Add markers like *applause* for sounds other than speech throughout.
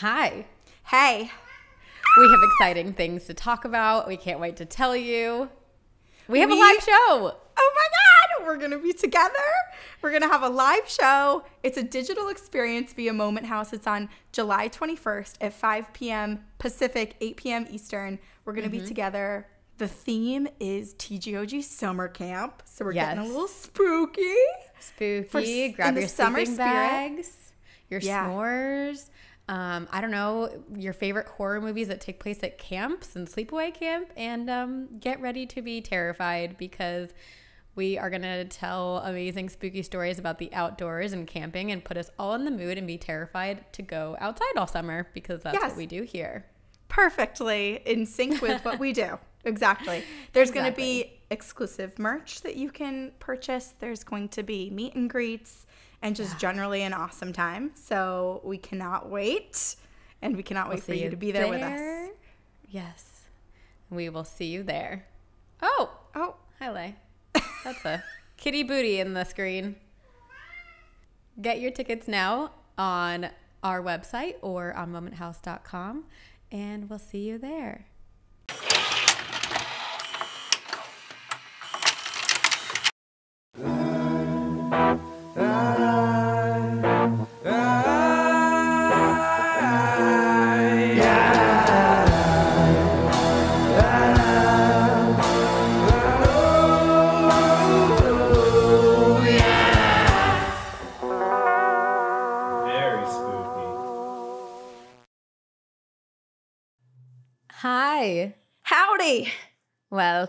Hi. Hey. We have exciting things to talk about. We can't wait to tell you. We have We- a live show. Oh my God, we're going to be together. We're going to have a live show. It's a digital experience via Moment House. It's on July 21st at 5 p.m. Pacific, 8 p.m. Eastern. We're going to be mm-hmm. together. The theme is TGOG Summer Camp. So we're getting a little spooky. Spooky. For Grab your summer bags, your Yeah. s'mores. Um, I don't know, your favorite horror movies that take place at camps and sleepaway camp. And um, get ready to be terrified because we are going to tell amazing spooky stories about the outdoors and camping and put us all in the mood and be terrified to go outside all summer because that's Yes. what we do here. perfectly in sync with what we do. *laughs* Exactly. There's going to be exclusive merch that you can purchase. There's going to be meet and greets and just generally an awesome time. So we cannot wait. And we cannot wait for you to be there, with us. Yes. We will see you there. Oh, Oh, hi, Lay. *laughs* That's a kitty booty in the screen. Get your tickets now on our website or on momenthouse.com, and we'll see you there.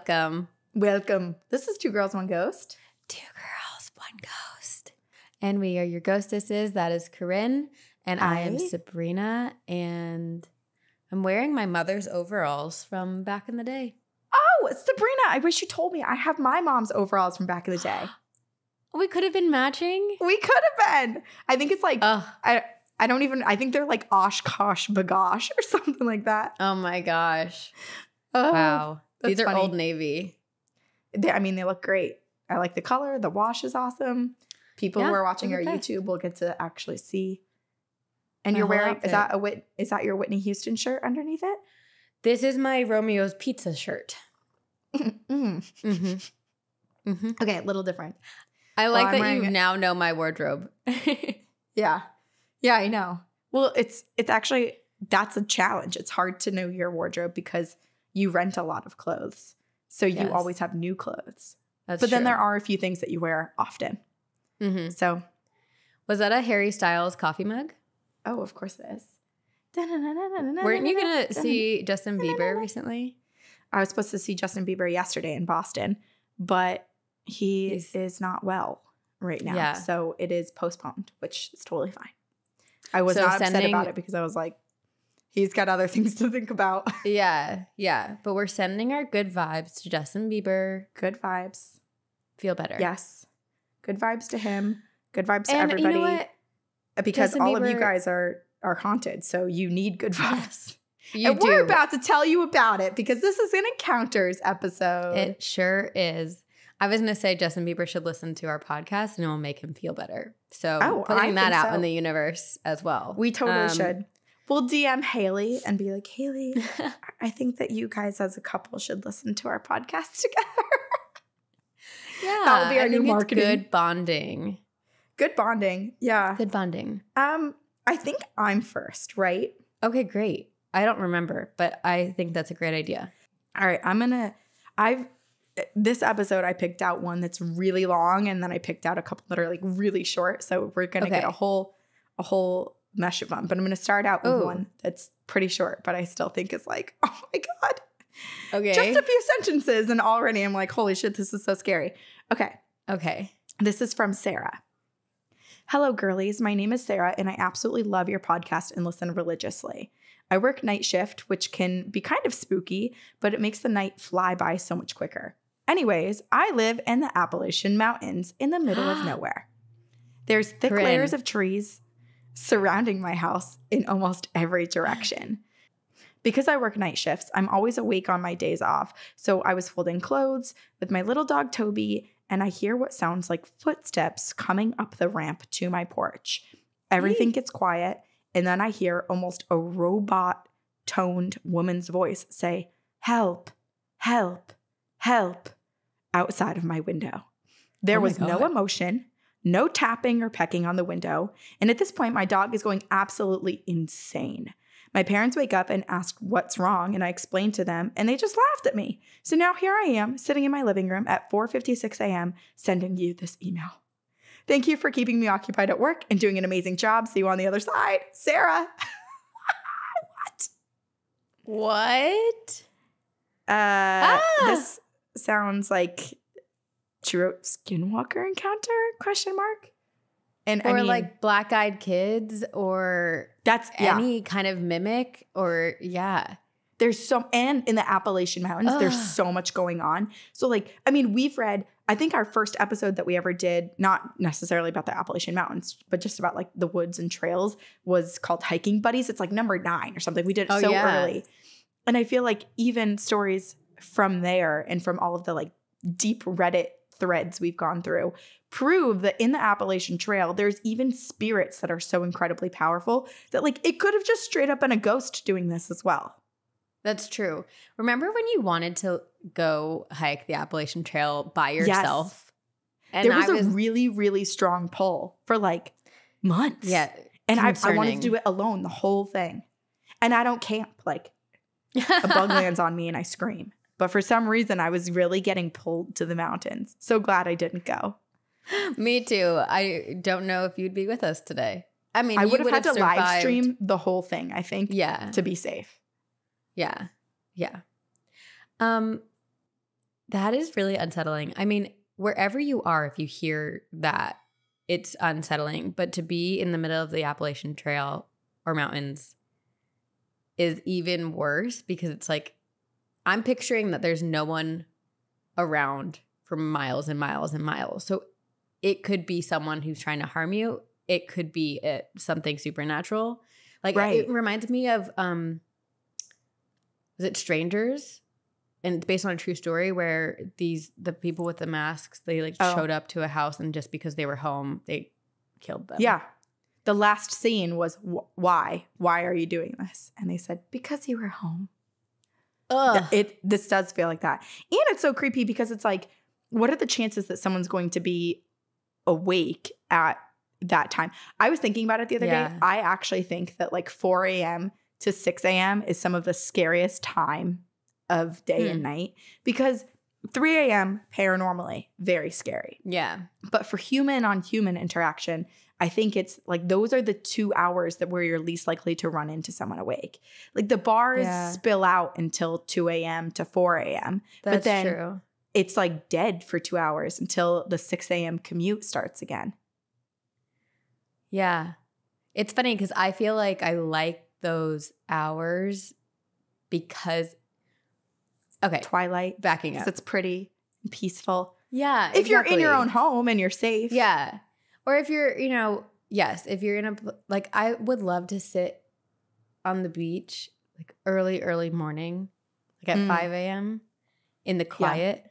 Welcome. Welcome. This is Two Girls, One Ghost. Two girls, one ghost. And we are your ghostesses. That is Corinne, and I am Sabrina, and I'm wearing my mother's overalls from back in the day. Oh, Sabrina, I wish you told me. I have my mom's overalls from back in the day. *gasps* We could have been matching. We could have been. I think it's like, Oh, I, I don't even, I think they're like OshKosh B'gosh or *laughs* something like that. oh my gosh. Oh, Wow. These are funny. Old Navy. They, I mean, they look great. I like the color. The wash is awesome. People who are watching our best. YouTube will get to actually see. And My you're wearing outfit. is that a Whit, is that your Whitney Houston shirt underneath it? This is my Romeo's pizza shirt. *laughs* Mm. Mm-hmm. Mm-hmm. Okay, a little different. I like I'm that you it. now know my wardrobe. *laughs* Yeah, yeah, I know. Well, it's it's actually that's a challenge. It's hard to know your wardrobe because you rent a lot of clothes, so you Yes. always have new clothes. That's but then there are a few things that you wear often. Mhm. So, Was that a Harry Styles coffee mug? oh, of course it is. Weren't you gonna see Justin Bieber recently? I was supposed to see Justin Bieber yesterday in Boston, but he He's- is not well right now. Yeah. So it is postponed, which is totally fine. I was So not upset about it because I was like, he's got other *laughs* things to think about. *laughs* Yeah, yeah. But we're sending our good vibes to Justin Bieber. Good vibes. Feel better. Yes. Good vibes to him. Good vibes to everybody. you know what? Because Justin all of you guys are are haunted, so you need good *laughs* vibes. You and do. we're about to tell you about it because this is an encounters episode. It sure is. I was gonna say Justin Bieber should listen to our podcast and it will make him feel better. So Oh, I putting that out so. in the universe as well. we totally Um, should. We'll DM Hailey and be like, Hailey, *laughs* I think that you guys as a couple should listen to our podcast *laughs* together. yeah, That'll be our I new marketing. Good bonding. Good bonding. Yeah. Good bonding. Um, I think I'm first, right? Okay, great. I don't remember, but I think that's a great idea. All right, I'm gonna. I've this episode I picked out one that's really long, and then I picked out a couple that are like really short. So we're gonna get a whole a whole mesh of them. But I'm gonna start out with Ooh. one oh. that's pretty short, but I still think is like, *laughs* oh my god, Okay. just a few sentences, and already I'm like, holy shit, this is so scary. Okay, okay. this is from Sarah. Hello, girlies. My name is Sarah, and I absolutely love your podcast and listen religiously. I work night shift, which can be kind of spooky, but it makes the night fly by so much quicker. Anyways, I live in the Appalachian Mountains in the middle of *gasps* nowhere. There's thick layers of trees surrounding my house in almost every direction. Because I work night shifts, I'm always awake on my days off. So I was folding clothes with my little dog Toby, and I hear what sounds like footsteps coming up the ramp to my porch. Everything gets quiet, And then I hear almost a robot toned woman's voice say, Help, help, help, outside of my window. There Oh my was no emotion, no tapping or pecking on the window. And at this point, my dog is going absolutely insane. My parents wake up and ask what's wrong, and I explain to them, and they just laughed at me. So now here I am, sitting in my living room at 4:56 a.m., sending you this email. Thank you for keeping me occupied at work and doing an amazing job. See you on the other side, Sarah. *laughs* what? What? Uh, This sounds like she wrote Skinwalker Encounter? Question mark. And Or I mean, like black eyed kids or that's yeah. any kind of mimic or yeah. there's so and in the Appalachian Mountains, there's so much going on. So like, I mean, we've read. I think our first episode that we ever did, not necessarily about the Appalachian Mountains, but just about like the woods and trails, was called Hiking Buddies. It's like number nine or something. We did it Oh, so yeah. early, and I feel like even stories from there and from all of the like deep Reddit threads we've gone through prove that in the Appalachian Trail, there's even spirits that are so incredibly powerful that like it could have just straight up been a ghost doing this as well. That's true. Remember when you wanted to go hike the Appalachian Trail by Yes. yourself? And there was, was a really, really strong pull for like months. yeah. And I, I wanted to do it alone the whole thing. And I don't camp. Like a *laughs* bug lands on me and I scream. But for some reason, I was really getting pulled to the mountains. So glad I didn't go. Me too. I don't know if you'd be with us today. I mean, I you would have had to live stream the whole thing, I think, Yeah. to be safe. Yeah. Yeah. Um that is really unsettling. I mean, wherever you are if you hear that, it's unsettling, but to be in the middle of the Appalachian Trail or mountains is even worse because it's like I'm picturing that there's no one around for miles and miles and miles. So it could be someone who's trying to harm you. It could be uh something supernatural. Like Right. it reminds me of um was it Strangers? And it's based on a true story where these the people with the masks they like Oh. showed up to a house and just because they were home they killed them. Yeah. The last scene was why? Why are you doing this? And they said, because you were home. Ugh. It this does feel like that. And it's so creepy because it's like, what are the chances that someone's going to be awake at that time? I was thinking about it the other day. I actually think that like 4 a.m. to 6 a.m. is some of the scariest time of day and Hmm. night because 3 a.m. paranormally, very scary. yeah. But for human on human interaction, I think it's like those are the two hours that where you're least likely to run into someone awake. Like the bars Yeah. spill out until 2 a.m. to 4 a.m. That's but then true. it's like dead for two hours until the 6 a.m. commute starts again. Yeah. It's funny because I feel like I like those hours because, okay, Twilight, backing because up. it's pretty peaceful. Yeah. If you're in your own home and you're safe. Yeah. Or if you're, you know, yes, if you're in a, like, I would love to sit on the beach, like early, early morning, like at Mm. 5 a.m. in the quiet.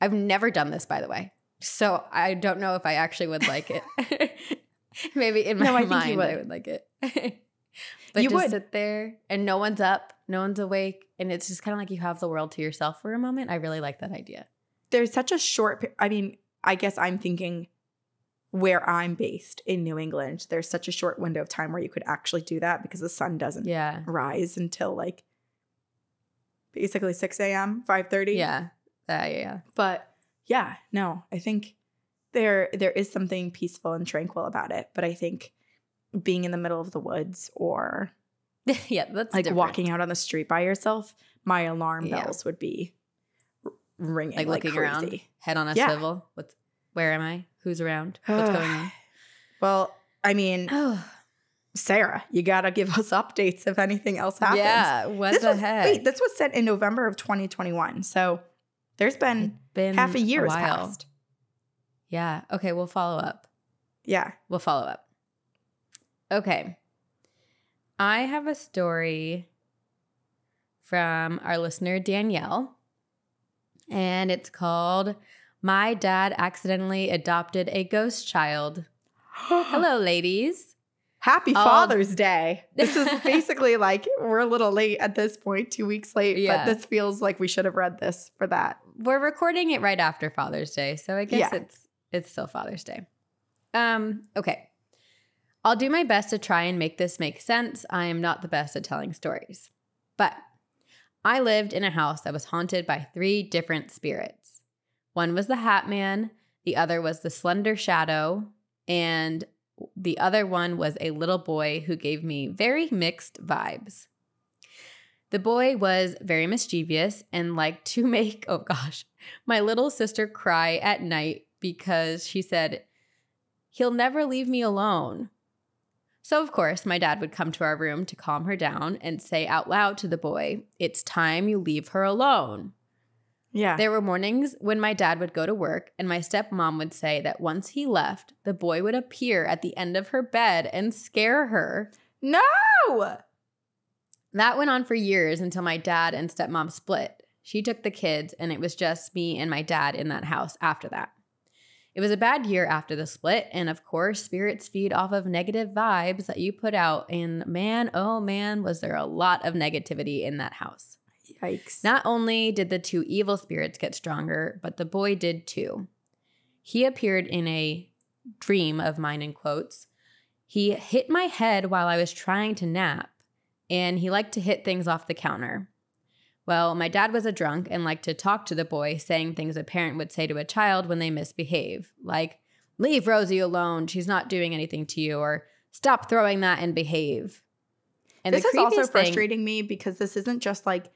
I've never done this, by the way. So I don't know if I actually would like it. *laughs* *laughs* Maybe in my No, I mind you I would. would like it. *laughs* but You just would. sit there and no one's up, no one's awake, and it's just kind of like you have the world to yourself for a moment. I really like that idea. There's such a short, I mean, I guess I'm thinking where I'm based in New England, there's such a short window of time where you could actually do that because the sun doesn't Yeah. rise until like basically 6 a.m 5.30 Yeah. Uh, yeah. Yeah. but yeah no i think there there is something peaceful and tranquil about it but i think being in the middle of the woods or *laughs* yeah, that's like different. walking out on the street by yourself my alarm Yeah. bells would be ringing like like, looking crazy. around, head on a Yeah. swivel. What's where am I? Who's around? What's going on? well i mean *sighs* Oh, sarah you gotta give us *laughs* updates if anything else happens yeah. What this the was, heck? wait this was sent in november of 2021 so there's been It's been half a year has passed Yeah. Okay. We'll follow up. yeah We'll follow up. Okay. I have a story from our listener, Danielle, and it's called My Dad Accidentally Adopted a Ghost Child. *gasps* Hello, ladies. Happy All- Father's Day. *laughs* This is basically like we're a little late at this point, two weeks late, Yeah. but this feels like we should have read this for that. We're recording it right after Father's Day, so I guess Yeah. it's it's still Father's Day. Um, okay. I'll do my best to try and make this make sense. I am not the best at telling stories. But I lived in a house that was haunted by three different spirits. One was the Hat Man, the other was the Slender Shadow, and the other one was a little boy who gave me very mixed vibes. The boy was very mischievous and liked to *laughs* make, oh gosh, my little sister cry at night because she said, He'll never leave me alone. So, of course, my dad would come to our room to calm her down and say out loud to the boy, It's time you leave her alone. Yeah. There were mornings when my dad would go to work, and my stepmom would say that once he left, the boy would appear at the end of her bed and scare her. no. That went on for years until my dad and stepmom split. She took the kids, and it was just me and my dad in that house after that. It was a bad year after the split, and of course, spirits feed off of negative vibes that you put out. And man, oh man, was there a lot of negativity in that house. Yikes. Not only did the two evil spirits get stronger, but the boy did too. He appeared in a dream of mine, in quotes. He hit my head while I was trying to nap, and he liked to hit things off the counter. Well, my dad was a drunk and liked to talk to the boy, saying things a parent would say to a child when they misbehave, like, Leave Rosie alone, she's not doing anything to you, or stop throwing that and behave. And this is also creepiest thing- frustrating me because this isn't just like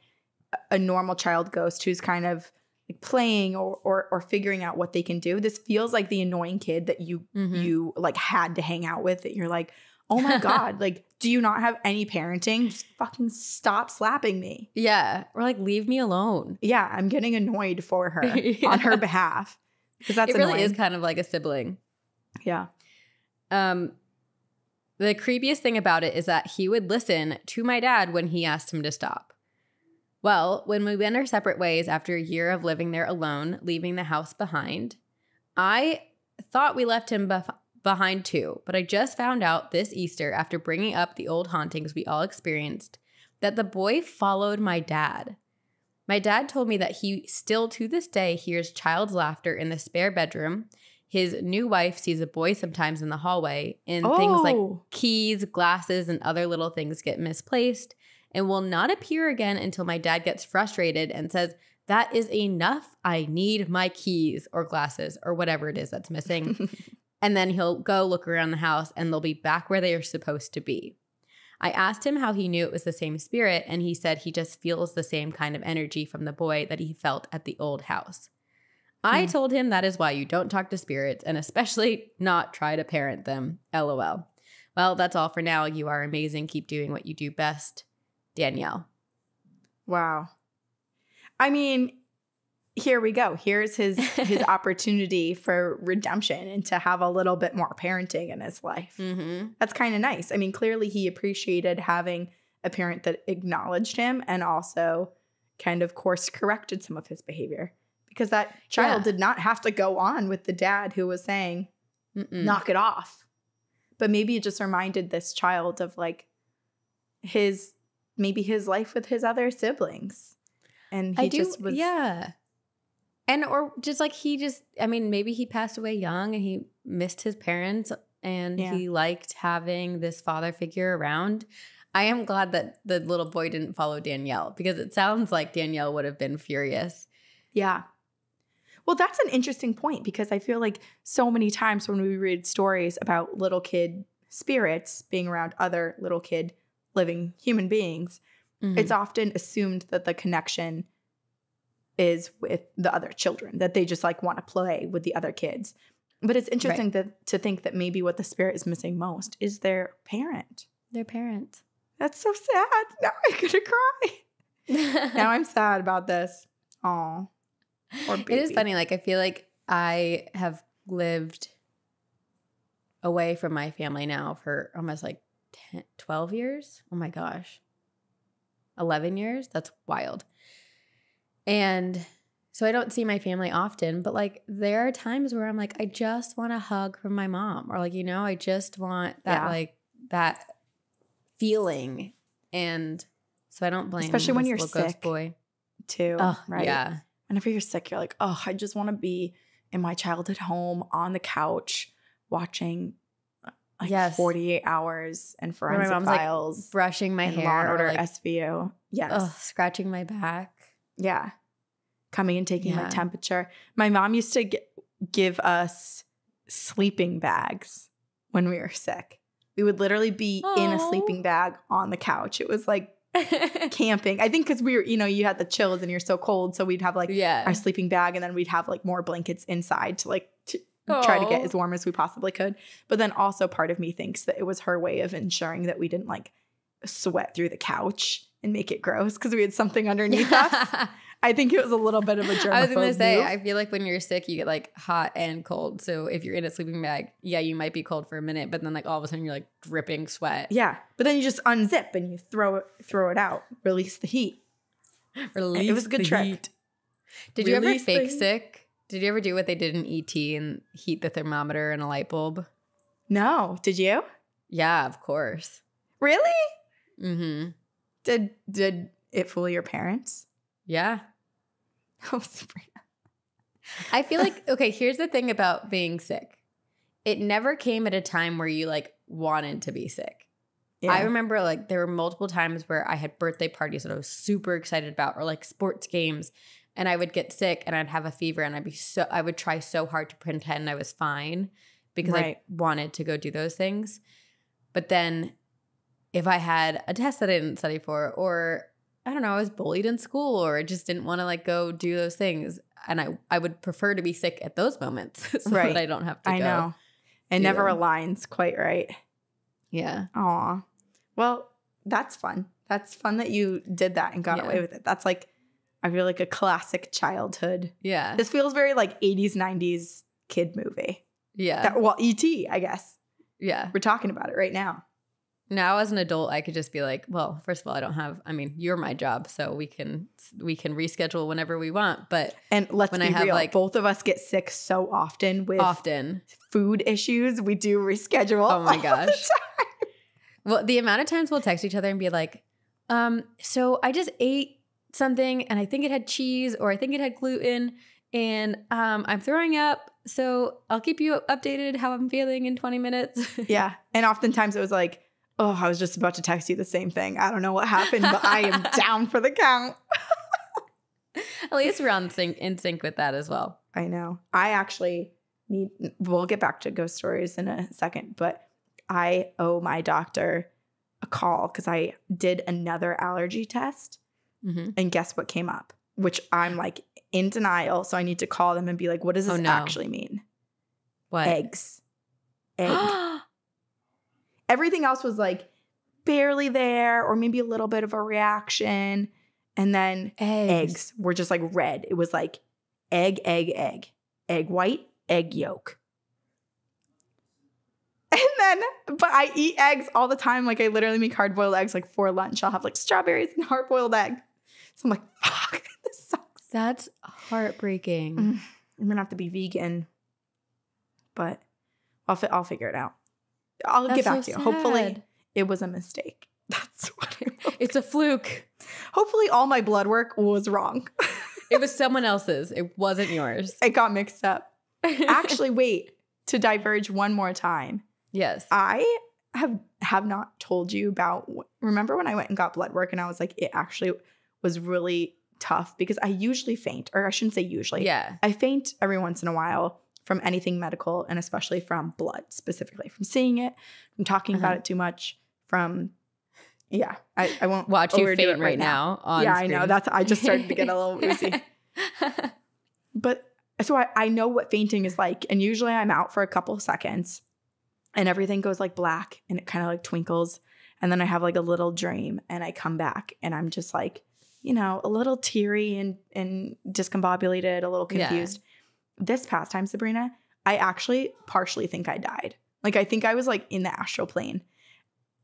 a- normal child ghost who's kind of like playing or, or or figuring out what they can do. This feels like the annoying kid that you Mhm. you like had to hang out with that you're like, oh my *laughs* God, like, do you not have any parenting? Just fucking stop slapping me. Yeah, or like leave me alone. Yeah, I'm getting annoyed for her Yeah. *laughs* on her behalf. Because that's it really annoying. is kind of like a sibling. yeah. Um, the creepiest thing about it is that he would listen to my dad when he asked him to stop. Well, when we went our separate ways after a year of living there alone, leaving the house behind, I thought we left him bef- behind too, but I just found out this Easter after bringing up the old hauntings we all experienced that the boy followed my dad. My dad told me that he still to this day hears child's laughter in the spare bedroom. His new wife sees a boy sometimes in the hallway, and things like Oh. keys, glasses, and other little things get misplaced and will not appear again until my dad gets frustrated and says, That is enough. I need my keys or glasses or whatever it is that's missing. *laughs* and then he'll go look around the house and they'll be back where they are supposed to be. I asked him how he knew it was the same spirit, and he said he just feels the same kind of energy from the boy that he felt at the old house. I Hmm. told him that is why you don't talk to spirits and especially not try to parent them. LOL. Well, that's all for now. You are amazing. Keep doing what you do best. Danielle. Wow. I mean, here we go. Here's his his *laughs* opportunity for redemption and to have a little bit more parenting in his life. Mm-hmm. That's kind of nice. I mean, clearly he appreciated having a parent that acknowledged him and also kind of course corrected some of his behavior because that child Yeah. did not have to go on with the dad who was saying Mm-mm. knock it off. But maybe it just reminded this child of like his maybe his life with his other siblings. And he I do. just was yeah. And or just like he just, I mean, maybe he passed away young and he missed his parents and Yeah. he liked having this father figure around. I am glad that the little boy didn't follow Danielle because it sounds like Danielle would have been furious. Yeah. Well, that's an interesting point because I feel like so many times when we read stories about little kid spirits being around other little kid living human beings, Mm-hmm. it's often assumed that the connection is with the other children, that they just like want to play with the other kids. But it's interesting that, to think that maybe what the spirit is missing most is their parent. their parent. That's so sad. *laughs* Now I'm gonna cry. *laughs* Now I'm sad about this. Oh, it is funny. Like I feel like I have lived away from my family now for almost like 10, 12 years. Oh my gosh. 11 years? That's wild. And so I don't see my family often, but like there are times where I'm like, I just want a hug from my mom, or like, you know, I just want that Yeah. like that feeling. And so I don't blame Especially when you're sick. boy. too. Oh, right. Yeah. Whenever you're sick, you're like, oh, I just want to be in my childhood home on the couch watching like Yes. 48 hours and Where my forensic mom's, like, files Brushing my hair. Law and or, Order like, SVU. Yes. ugh, scratching my back. Yeah. Coming and taking my temperature. My mom used to g- give us sleeping bags when we were sick. We would literally be in a sleeping bag on the couch. It was like *laughs* camping. I think because we were, you know, you had the chills and you're so cold. So we'd have like yeah. our sleeping bag and then we'd have like more blankets inside to like to try to get oh. as warm as we possibly could. But then also part of me thinks that it was her way of ensuring that we didn't like sweat through the couch and make it gross because we had something underneath us. *laughs* I think it was a little bit of a germaphobe *laughs* I was gonna say, move. I feel like when you're sick, you get like hot and cold. So if you're in a sleeping bag, yeah, you might be cold for a minute, but then like all of a sudden you're like dripping sweat. yeah, but then you just unzip and you throw it throw it out, release the heat. *laughs* Release it was a good the trick. heat. Did you ever Release fake sick? Did you ever do what they did in ET and heat the thermometer in a light bulb? No, did you? Yeah, of course. Really? Mm-hmm. Did did it fool your parents? Yeah. *laughs* Oh, Sabrina. I feel like *laughs* okay, here's the thing about being sick. It never came at a time where you like wanted to be sick. Yeah. I remember like there were multiple times where I had birthday parties that I was super excited about or like sports games and I would get sick and I'd have a fever and I'd be so I would try so hard to pretend I was fine because Right. I wanted to go do those things. But then if I had a test that I didn't study for or I don't know, I was bullied in school or I just didn't want to like go do those things and I I would prefer to be sick at those moments *laughs* so Right. that I don't have to I go. know. It never them. aligns quite right. Yeah. Aw. Well, that's fun. That's fun that you did that and got Yeah. away with it. That's like, I feel like a classic childhood. Yeah. This feels very like 80s, 90s kid movie. Yeah. That, well, E.T., I guess. yeah. We're talking about it right now. now as an adult i could just be like well first of all i don't have i mean you're my job so we can we can reschedule whenever we want but And let's When be I have, real, like- both of us get sick so often with often food issues. We do reschedule. Oh my all the gosh. time. well the amount of times we'll text each other and be like um so i just ate something and i think it had cheese or i think it had gluten and um i'm throwing up so i'll keep you updated how i'm feeling in 20 minutes *laughs* Yeah. And oftentimes it was like, oh, I was just about to text you the same thing. I don't know what happened, but I am *laughs* down for the count. *laughs* at least we're on sync in sync with that as well I know. I actually need, we'll get back to ghost stories in a second, but I owe my doctor a call because I did another allergy test. Mm-hmm. And guess what came up? Which I'm *sighs* like in denial. So I need to call them and be like, what does Oh, this no. actually mean? what Eggs. *gasps* Egg. Everything else was like barely there or maybe a little bit of a reaction. And then eggs were just like red. It was like egg, egg, egg, egg white, egg yolk. *laughs* And then, but I eat eggs all the time. Like I literally make hard boiled eggs like for lunch. I'll have like strawberries and hard boiled egg. So I'm like, *laughs* fuck, this sucks. That's heartbreaking. Mm. I'm gonna have to be vegan, but I'll fi- I'll figure it out. I'll That's get back so to you. Hopefully, it was a mistake. *laughs* That's what. *laughs* It's a fluke. Hopefully, all my blood work was wrong. It was someone else's. It wasn't yours. it got mixed up. Actually, wait. To diverge one more time, yes. I have have not told you about. Remember when I went and got blood work, and I was like, it actually was really tough because I usually faint, or I shouldn't say usually. yeah. I faint every once in a while from anything medical and especially from blood, specifically from seeing it, from talking about Uh-huh. it too much, from yeah, I, I won't Watch you faint right now. on yeah, I know. That's I just started to get a little woozy. *laughs* But so I, I know what fainting is like. And usually I'm out for a couple seconds and everything goes like black and it kind of like twinkles. And then I have like a little dream and I come back and I'm just like, you know, a little teary and, and discombobulated, a little Yeah. confused. This past time, Sabrina, I actually partially think I died. Like I think I was like in the astral plane.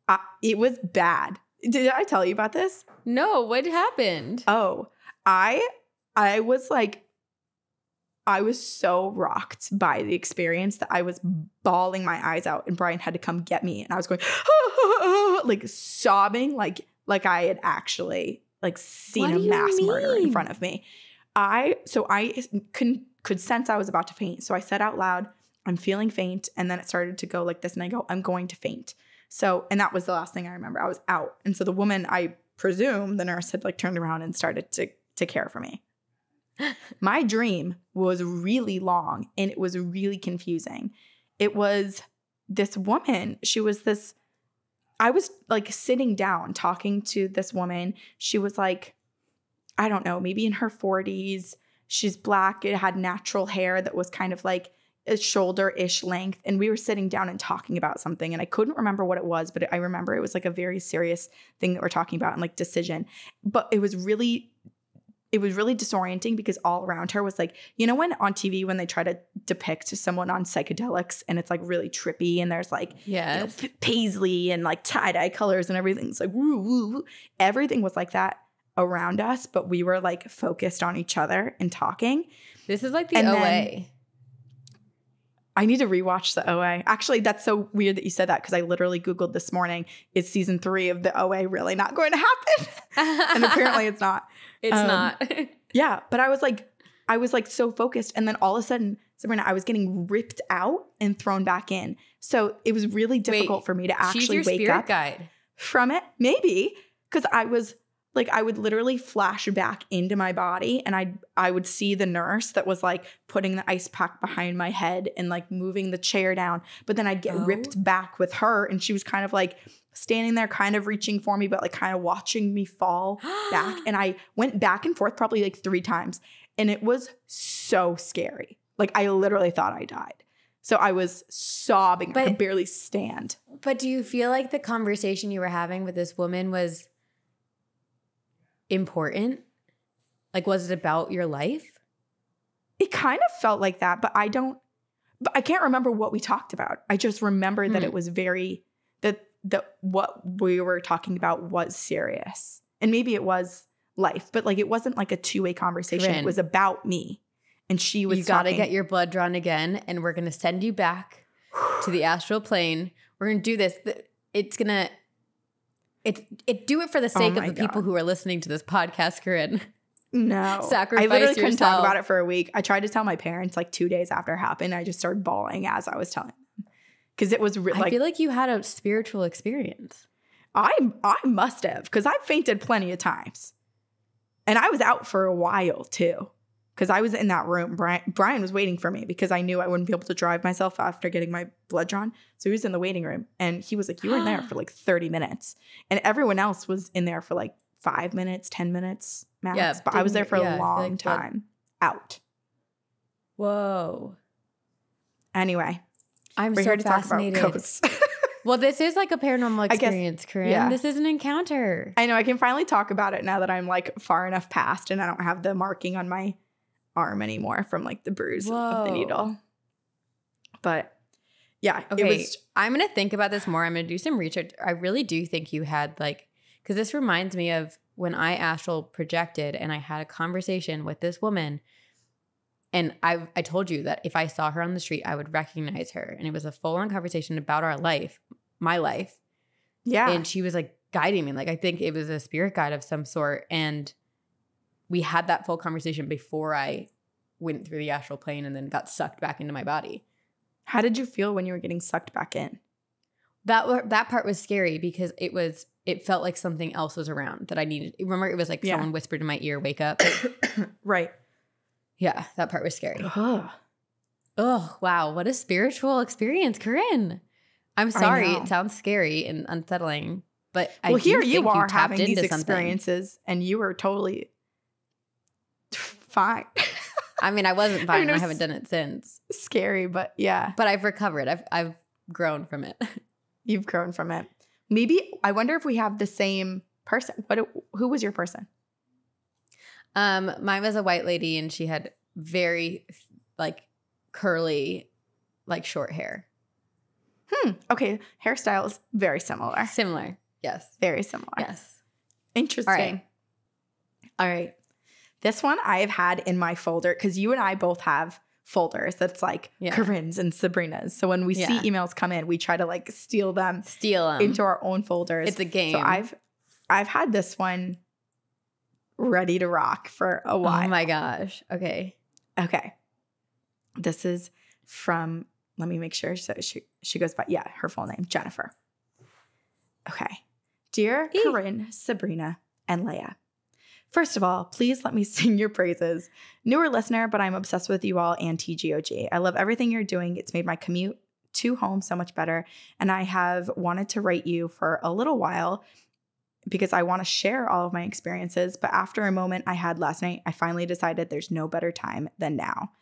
I, it was bad. Did I tell you about this? no, what happened? Oh, I I was like I was so rocked by the experience that I was bawling my eyes out and Brian had to come get me and I was going *gasps* like sobbing like like I had actually like seen What a mass murder in front of me. I so I could could sense I was about to faint. So I said out loud, I'm feeling faint and then it started to go like this and I go, I'm going to faint. So and that was the last thing I remember. I was out. And so the woman I presume the nurse had like turned around and started to to care for me. *laughs* My dream was really long and it was really confusing. It was this woman, she was this I was like sitting down talking to this woman. She was like I don't know, maybe in her 40s. She's black. It had natural hair that was kind of like a shoulder ish length. And we were sitting down and talking about something. And I couldn't remember what it was, but I remember it was like a very serious thing that we're talking about and like decision. But it was really, it was really disorienting because all around her was like, you know, when on TV, when they try to depict someone on psychedelics and it's like really trippy and there's like, you know, paisley and like tie dye colors and everything's like woo woo. woo. Everything was like that around us, but we were like focused on each other and talking. This is like the And OA. then- I need to rewatch the OA. Actually, that's so weird that you said that because I literally Googled this morning, is season three of the OA really not going to happen? *laughs* and apparently it's not. *laughs* it's um, not. *laughs* Yeah. But I was like, I was like so focused. And then all of a sudden, Sabrina, I was getting ripped out and thrown back in. So it was really difficult for me to She's actually your wake spirit up guide. from it. Maybe because I was like, I would literally flash back into my body and I I would see the nurse that was like putting the ice pack behind my head and like moving the chair down. But then I'd get Oh. ripped back with her and she was kind of like standing there, kind of reaching for me, but like kind of watching me fall back. *gasps* And I went back and forth probably like three times. And it was so scary. Like I literally thought I died. So I was sobbing. But, I could barely stand. But do you feel like the conversation you were having with this woman was important? Like, was it about your life? It kind of felt like that, but I don't but I can't remember what we talked about. I just remember that Hmm. it was very that that what we were talking about was serious. And maybe it was life, but like it wasn't like a two-way conversation. Corinne. It was about me. And she was you got to get your blood drawn again, and we're going to send you back to the astral plane. We're going to do this. It's going to. It, it do it for the oh sake of Oh my the people who are listening to this podcast, Corinne. No. *laughs* Sacrifice I literally couldn't talk about it for a week. I tried to tell my parents like two days after it happened. I just started bawling as I was telling them. Because it was re- I like feel like you had a spiritual experience. I I must have because I've fainted plenty of times, and I was out for a while too. Because I was in that room, Brian Brian was waiting for me because I knew I wouldn't be able to drive myself after getting my blood drawn. So he was in the waiting room, and he was like, "You were in there for like *gasps* thirty minutes," and everyone else was in there for like five minutes, ten minutes max. Yeah, but I was there for yeah, a long like blood- time, out. Whoa. Anyway, I'm so here to talk about fascinated. ghosts. *laughs* Well, this is like a paranormal I guess- experience, Corinne. yeah. This is an encounter. I know I can finally talk about it now that I'm like far enough past and I don't have the marking on my arm anymore from like the bruise of the needle. But yeah, Okay, it was I'm gonna think about this more. I'm gonna do some research. I really do think you had like, because this reminds me of when I astral projected and I had a conversation with this woman, and I I told you that if I saw her on the street, I would recognize her, and it was a full on conversation about our life, my life, yeah. and she was like guiding me. Like I think it was a spirit guide of some sort, and we had that full conversation before I went through the astral plane and then got sucked back into my body. How did you feel when you were getting sucked back in? That that part was scary because it was it felt like something else was around that I needed. Remember, it was like Yeah. someone whispered in my ear, "Wake up." *coughs* right. yeah, that part was scary. Ugh. Oh wow, what a spiritual experience, Corinne. I'm sorry, it sounds scary and unsettling, but I well, do here you think are tapped having these into something. experiences and you were totally fine. I mean, I wasn't *laughs* I fine. mean, and I haven't done it since, Scary, but yeah, but I've recovered. I've I've grown from it. *laughs* you've grown from it. Maybe I wonder if we have the same person. What who was your person? Um, mine was a white lady, and she had very like curly, like short hair. Hmm. Okay, hairstyles very similar. Similar, yes, Very similar. yes. Interesting. All right. All right. This one I have had in my folder because you and I both have folders that's like Yeah. Corinne's and Sabrina's. So when we see emails come in, we try to like steal them Steal them. into our own folders. it's a game. so I've I've had this one ready to rock for a oh while. Oh my gosh. Okay. Okay. This is from, let me make sure. So she, she goes by, yeah, her full name, Jennifer. Okay. Dear Eek. Corinne, Sabrina, and Leia. First of all, please let me *laughs* sing your praises. Newer listener, but I'm obsessed with you all and TGOG. I love everything you're doing. It's made my commute to home so much better. And I have wanted to write you for a little while because I want to share all of my experiences. But after a moment I had last night, I finally decided there's no better time than now.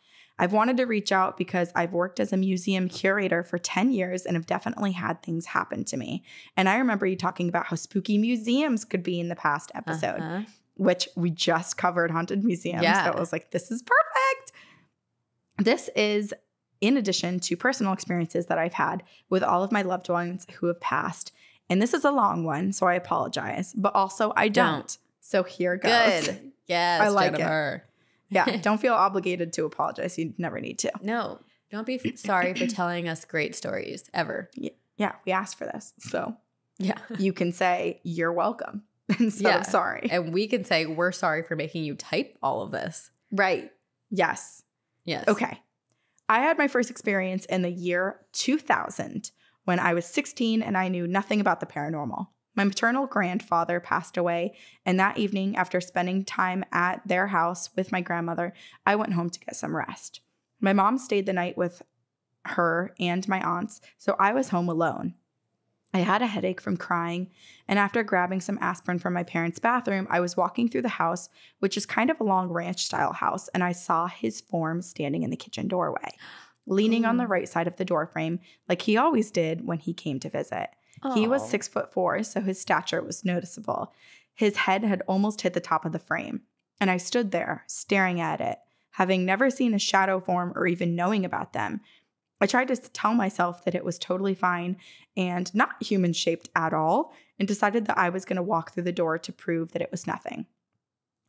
I've wanted to reach out because I've worked as a museum curator for 10 years and have definitely had things happen to me. And I remember you talking about how spooky museums could be in the past episode, Uh-huh. Which we just covered haunted museums. Yeah. So it was like, this is perfect. This is in addition to personal experiences that I've had with all of my loved ones who have passed. And this is a long one, so I apologize, but also I don't. Don't. So here goes. Good. Yes. *laughs* I like it. Yeah, *laughs* don't feel obligated to apologize. You never need to. No. Don't be f- sorry for telling us great stories ever. Yeah, we asked for this. So Yeah. you can say you're welcome *laughs* instead Yeah. of sorry. And we can say we're sorry for making you type all of this. Right. Yes. Yes. Okay. I had my first experience in the year 2000 when I was 16 and I knew nothing about the paranormal. My maternal grandfather passed away, and that evening, after spending time at their house with my grandmother, I went home to get some rest. My mom stayed the night with her and my aunts, so I was home alone. I had a headache from crying, and after grabbing some aspirin from my parents' bathroom, I was walking through the house, which is kind of a long ranch style house, and I saw his form standing in the kitchen doorway, leaning on the right side of the doorframe, like he always did when he came to visit. He was six foot four, so his stature was noticeable. His head had almost hit the top of the frame, and I stood there staring at it, having never seen a shadow form or even knowing about them. I tried to tell myself that it was totally fine and not human shaped at all, and decided that I was going to walk through the door to prove that it was nothing.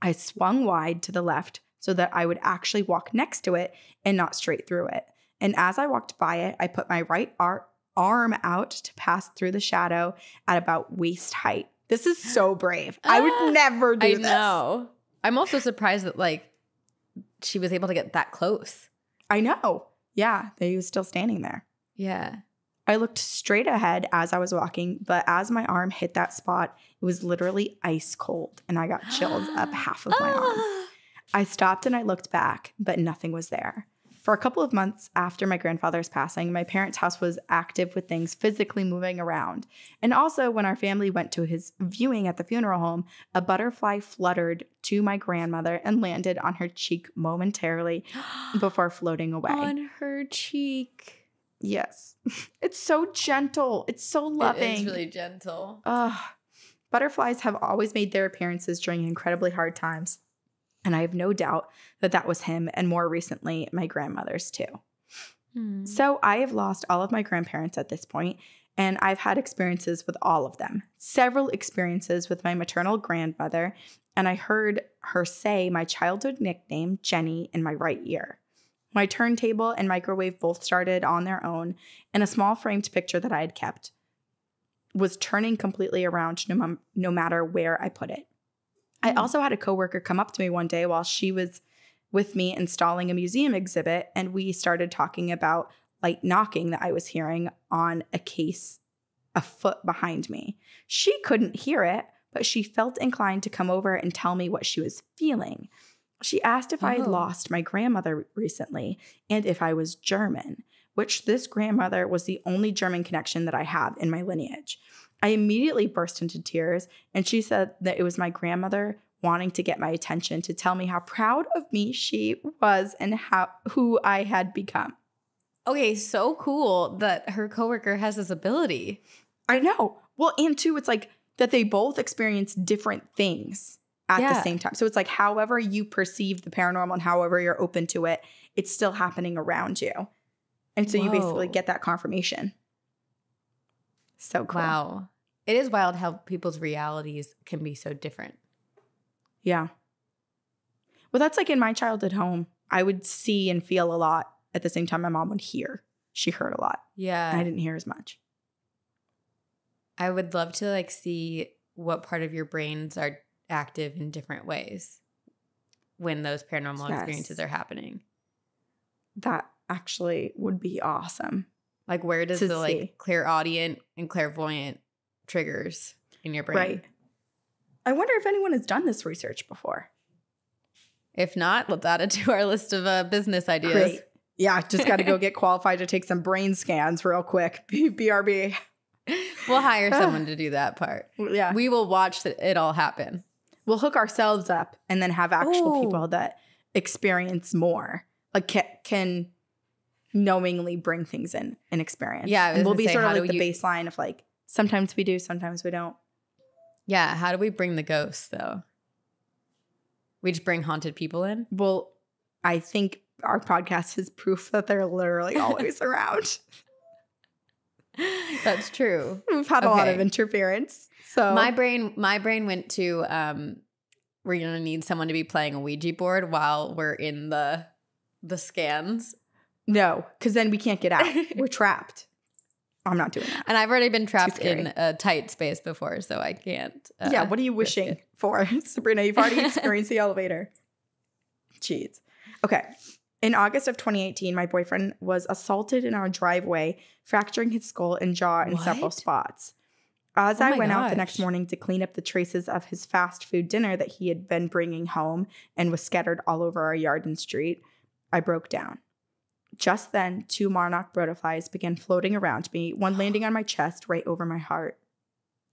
I swung wide to the left so that I would actually walk next to it and not straight through it. And as I walked by it, I put my right ar- arm out to pass through the shadow at about waist height. This is so *gasps* brave. I Ah, would never do I this. know. I'm also surprised that like she was able to get that close. I know. Yeah, they was still standing there. Yeah. I looked straight ahead as I was walking, but as my arm hit that spot, it was literally ice cold and I got chills up *gasps* half of my arm. Ah. I stopped and I looked back, but nothing was there. For a couple of months after my grandfather's passing, my parents' house was active with things physically moving around. And also, when our family went to his viewing at the funeral home, a butterfly fluttered to my grandmother and landed on her cheek momentarily *gasps* before floating away. On her cheek. Yes. *laughs* It's so gentle. It's so loving. It is really gentle. Ugh. Butterflies have always made their appearances during incredibly hard times. And I have no doubt that that was him, and more recently, my grandmother's too. Hmm. So I have lost all of my grandparents at this point, and I've had experiences with all of them. Several experiences with my maternal grandmother, and I heard her say my childhood nickname, Jenny, in my right ear. My turntable and microwave both started on their own, and a small framed picture that I had kept was turning completely around no, no matter where I put it. I Hmm. also had a coworker come up to me one day while she was with me installing a museum exhibit, and we started talking about light knocking that I was hearing on a case a foot behind me. She couldn't hear it, but she felt inclined to come over and tell me what she was feeling. She asked if I had Oh. lost my grandmother recently and if I was German, which this grandmother was the only German connection that I have in my lineage. I immediately burst into tears, and she said that it was my grandmother wanting to get my attention to tell me how proud of me she was and how who I had become. Okay, so cool that her coworker has this ability. I know. Well, and two, it's like that they both experience different things at the same time. So it's like however you perceive the paranormal and however you're open to it, it's still happening around you. And so you basically get that confirmation. So cool. Wow. It is wild how people's realities can be so different. Yeah. Well, that's like in my childhood home. I would see and feel a lot at the same time my mom would hear. She heard a lot. Yeah. and I didn't hear as much. I would love to like see what part of your brains are active in different ways when those paranormal Yes. experiences are happening. That actually would be awesome. Like where does the like see. clairaudient and clairvoyant triggers in your brain? Right. I wonder if anyone has done this research before. If not, let's add it to our list of uh, business ideas. Great. Yeah, just got to go *laughs* get qualified to take some brain scans real quick. *laughs* B- BRB. We'll hire *laughs* someone to do that part. Yeah. We will watch it all happen. we'll hook ourselves up and then have actual Ooh. people that experience more, like can, can knowingly bring things in and experience. Yeah, and we'll be say, sort of like the you- baseline of like sometimes we do, sometimes we don't. Yeah. How do we bring the ghosts though? We just bring haunted people in. Well, I think our podcast is proof that they're literally always *laughs* around. That's true. We've had a lot of interference. So My brain, my brain went to um, we're gonna need someone to be playing a Ouija board while we're in the the scans. No, because then we can't get out. *laughs* We're trapped. I'm not doing that. And I've already been trapped in a tight space before, so I can't. uh, yeah, what are you wishing for, *laughs* Sabrina? You've already *laughs* experienced the elevator. Jeez. Okay. In August of 2018, my boyfriend was assaulted in our driveway, fracturing his skull and jaw in several spots. As Oh I went out the next morning to clean up the traces of his fast food dinner that he had been bringing home and was scattered all over our yard and street, I broke down. Just then, two monarch butterflies began floating around me, one landing on my chest right over my heart.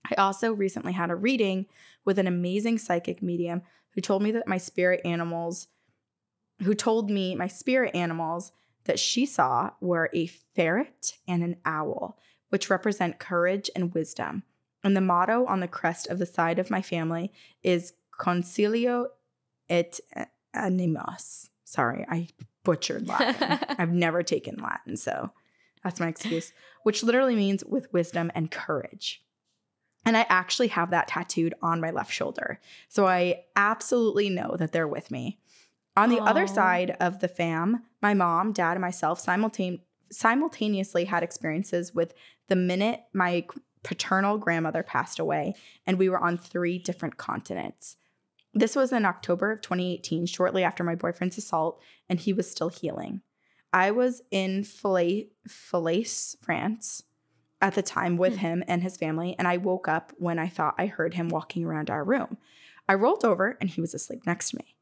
I also recently had a reading with an amazing psychic medium who told me that my spirit animals, who told me my spirit animals that she saw were a ferret and an owl, which represent courage and wisdom. And the motto on the crest of the side of my family is Concilio et animos. Sorry, I butchered Latin. *laughs* I've never taken Latin, so that's my excuse, which literally means with wisdom and courage. And I actually have that tattooed on my left shoulder. So I absolutely know that they're with me. On the other side of the fam, my mom, dad, and myself simultane- simultaneously had experiences with the minute my paternal grandmother passed away, and we were on three different continents. This was in October of 2018, shortly after my boyfriend's assault, and he was still healing. I was in Falaise, Falaise, France at the time with Hmm. him and his family, and I woke up when I thought I heard him walking around our room. I rolled over and he was asleep next to me.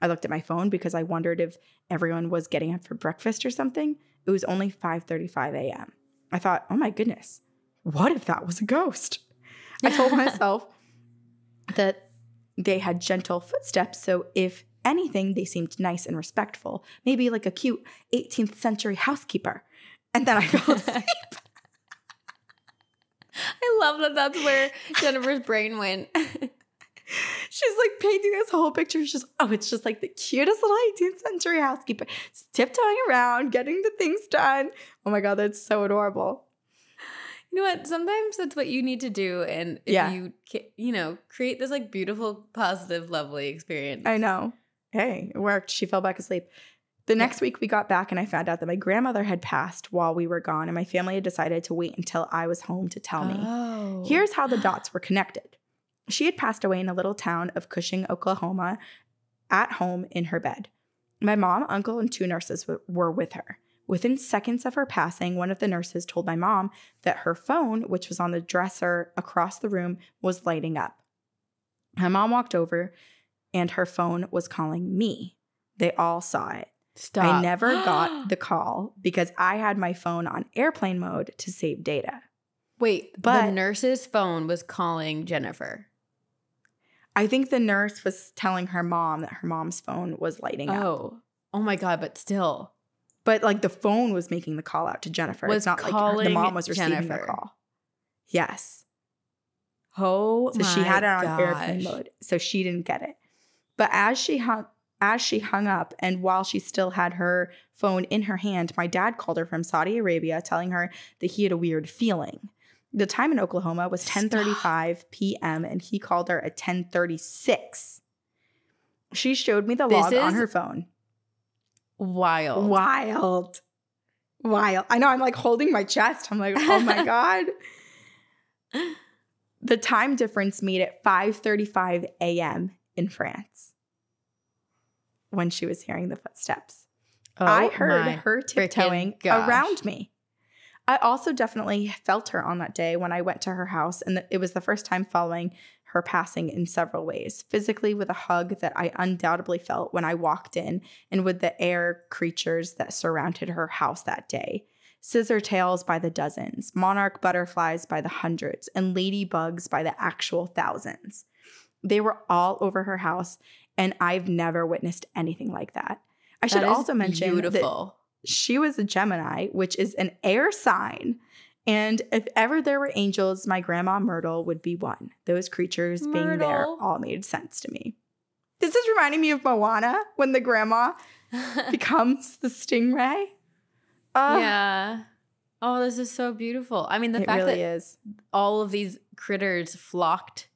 I looked at my phone because I wondered if everyone was getting up for breakfast or something. It was only 5:35 a.m. I thought, "Oh my goodness. What if that was a ghost?" I told *laughs* myself that they had gentle footsteps, so if anything, they seemed nice and respectful, maybe like a cute 18th century housekeeper. And then I fell *laughs* asleep. I love that. That's where Jennifer's brain went. *laughs* She's like painting this whole picture. She's just, oh, it's just like the cutest little 18th century housekeeper, just tiptoeing around, getting the things done. Oh my God, that's so adorable. You know what? Sometimes that's what you need to do, and if Yeah. you you know create this like beautiful, positive, lovely experience. I know. Hey, it worked. She fell back asleep. The next week we got back and I found out that my grandmother had passed while we were gone, and my family had decided to wait until I was home to tell me. Oh, Here's how the *gasps* dots were connected. She had passed away in a little town of Cushing, Oklahoma, at home in her bed. My mom, uncle, and two nurses w- were with her. Within seconds of her passing, one of the nurses told my mom that her phone, which was on the dresser across the room, was lighting up. My mom walked over and her phone was calling me. They all saw it. Stop. I never *gasps* got the call because I had my phone on airplane mode to save data. Wait, But- the nurse's phone was calling Jennifer. I think the nurse was telling her mom that her mom's phone was lighting up. Oh, oh my god! But still, But like the phone was making the call out to Jennifer. Was it's not like her, the mom was receiving Jennifer. the call. Yes. oh, So she had it on my airplane mode. So she didn't get it. But as she hung as she hung up and while she still had her phone in her hand, my dad called her from Saudi Arabia telling her that he had a weird feeling. The time in Oklahoma was 10:35 p.m. and he called her at 10:36. She showed me the This log on her phone. Wild. Wild. Wild. I know I'm like holding my chest. I'm like, oh my *laughs* God. The time difference made it 5:35 a.m. in France when she was hearing the footsteps. I heard Oh her tiptoeing around me. I also definitely felt her on that day when I went to her house, and it was the first time following her passing in several ways. Physically, with a hug that I undoubtedly felt when I walked in, and with the air creatures that surrounded her house that day. Scissor tails by the dozens, monarch butterflies by the hundreds, and ladybugs by the actual thousands. They were all over her house, and I've never witnessed anything like that. I should That is also mention that she was a Gemini, which is an air sign. And if ever there were angels, my grandma Myrtle would be one. Those creatures being there all made sense to me. This is reminding me of Moana when the grandma *laughs* becomes the stingray. Uh, yeah. Oh, this is so beautiful. I mean, the fact really that is. all of these critters flocked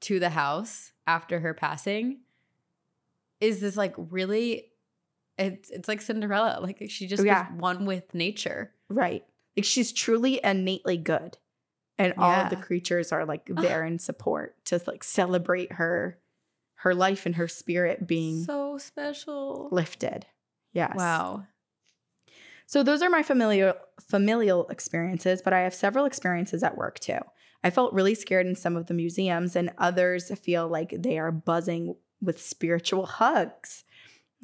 to the house after her passing is this like really it's it's like Cinderella. Like she just Yeah. was one with nature. Right. Like she's truly innately good. And all of the creatures are like there in support to like celebrate her her life and her spirit being so special. lifted. Yes. Wow. So those are my familial familial experiences, but I have several experiences at work too. I felt really scared in some of the museums, and others feel like they are buzzing with spiritual *laughs* hugs.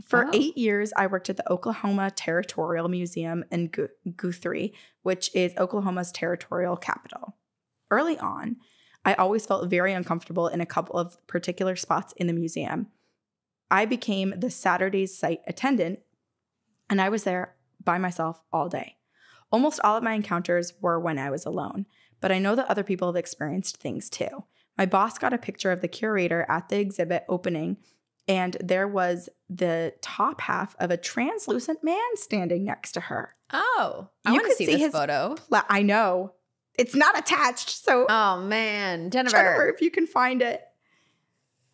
For Oh. eight years, I worked at the Oklahoma Territorial Museum in Guthrie, which is Oklahoma's territorial capital. Early on, I always felt very uncomfortable in a couple of particular spots in the museum. I became the Saturday's site attendant, and I was there by myself all day. Almost all of my encounters were when I was alone, but I know that other people have experienced things too. My boss got a picture of the curator at the exhibit opening, and there was the top half of a translucent man standing next to her. Oh, I You want to could see, see this his- photo. I know it's not attached, so Oh man, Jennifer. Jennifer, if you can find it.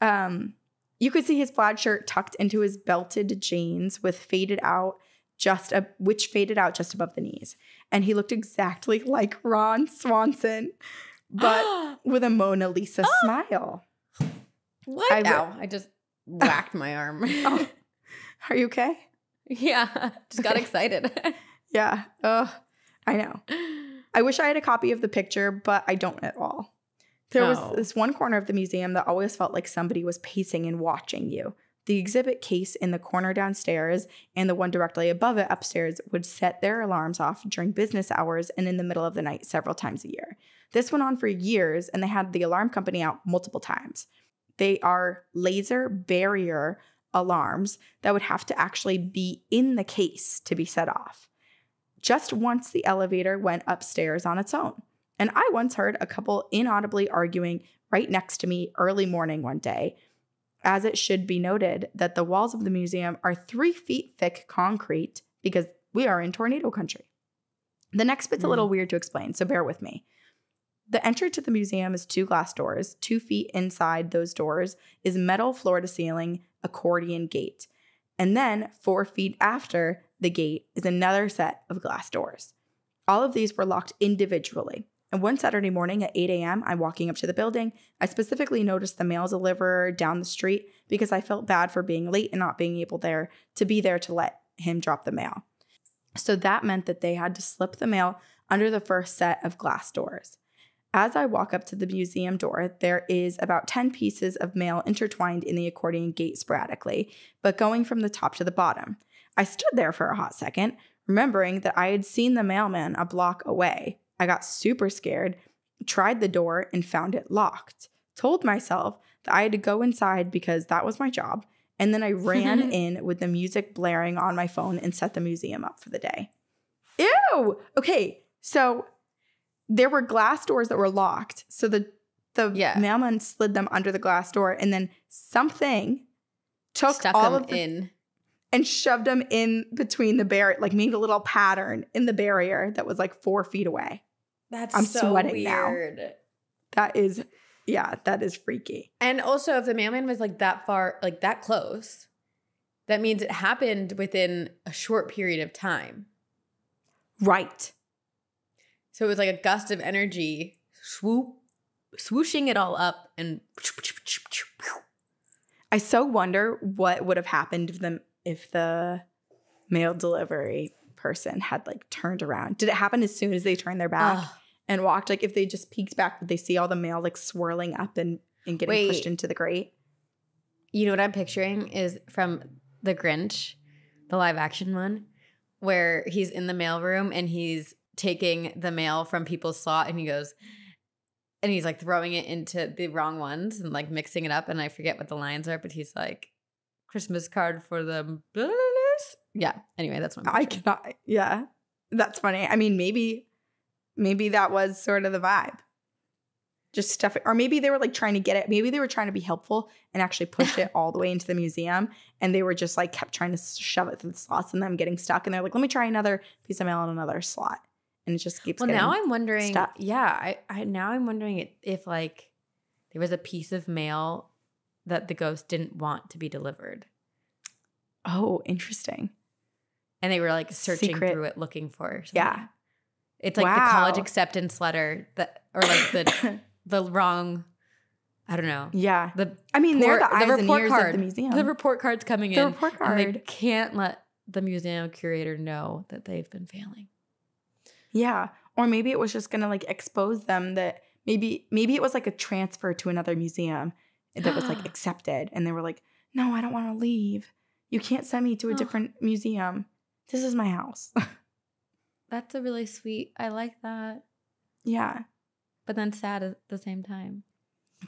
Um, you could see his plaid shirt tucked into his belted jeans with faded out just a, which faded out just above the knees, and he looked exactly like Ron Swanson, but *gasps* with a Mona Lisa smile. what? I Ow, I just whacked *laughs* my arm. Oh, are you okay? yeah, just got excited. *laughs* Yeah. Oh, I know. I wish I had a copy of the picture, but I don't at all. There was Oh. this one corner of the museum that always felt like somebody was pacing and watching you. The exhibit case in the corner downstairs and the one directly above it upstairs would set their alarms off during business hours and in the middle of the night several times a year. This went on for years and they had the alarm company out multiple times. They are laser barrier alarms that would have to actually be in the case to be set off just once the elevator went upstairs on its own. And I once heard a couple inaudibly arguing right next to me early morning one day, as it should be noted that the walls of the museum are three feet thick concrete because we are in tornado country. The next bit's a little mm. weird to explain, so bear with me. The entry to the museum is two glass doors. Two feet inside those doors is metal floor to ceiling accordion gate. And then four feet after the gate is another set of glass doors. All of these were locked individually. And one Saturday morning at 8 a.m., I'm walking up to the building. I specifically noticed the mail deliverer down the street because I felt bad for being late and not being able there to be there to let him drop the mail. So that meant that they had to slip the mail under the first set of glass doors. As I walk up to the museum door, there is about 10 pieces of mail intertwined in the accordion gate sporadically, but going from the top to the bottom. I stood there for a hot second, remembering that I had seen the mailman a block away. I got super scared, tried the door, and found it locked. Told myself that I had to go inside because that was my job, and then I ran *laughs* in with the music blaring on my phone and set the museum up for the day. Ew! Okay, so there were glass doors that were locked. So the the Yeah. mailman slid them under the glass door, and then something took Stuck all them of the in. and shoved them in between the barrier, like made a little pattern in the barrier that was like four feet away. That's I'm so sweating now. That is yeah, that is freaky. And also, if the mailman was like that far, like that close, that means it happened within a short period of time. Right. So it was like a gust of energy, swoop, swooshing it all up, and I so wonder what would have happened if the if the mail delivery person had like turned around. Did it happen as soon as they turned their back Ugh. and walked? Like if they just peeked back, would they see all the mail like swirling up and and getting Wait. pushed into the grate? You know what I'm picturing is from The Grinch, the live action one, where he's in the mailroom and he's taking the mail from people's slot and he goes, and he's like throwing it into the wrong ones and like mixing it up. And I forget what the lines are, but he's like, Christmas card for the. Yeah. Anyway, that's what I cannot. Yeah, that's funny. I mean, maybe maybe that was sort of the vibe. Just stuff it, or maybe they were like trying to get it. Maybe they were trying to be helpful and actually push it *laughs* all the way into the museum, and they were just like kept trying to shove it through the slots and them getting stuck. And they're like, "Let me try another piece of mail in another slot," and it just keeps. Well, now I'm wondering. Yeah, I, I now I'm wondering if, if like there was a piece of mail that the ghost didn't want to be delivered, Oh, interesting. and they were like searching Secret. through it looking for. Something. Yeah. it's like the college acceptance letter that, or like the *coughs* the wrong. I don't know. yeah. The I mean, they're the eyes and report ears card. of the museum. The report card's coming The in. report And they card. can't let the museum curator know that they've been failing. Yeah. Or maybe it was just gonna like expose them that maybe maybe it was like a transfer to another museum that was like *gasps* accepted and they were like, No, I don't want to leave. You can't send me to a Oh. different museum. This is my house. *laughs* That's a really sweet. I like that, yeah. but then sad at the same time.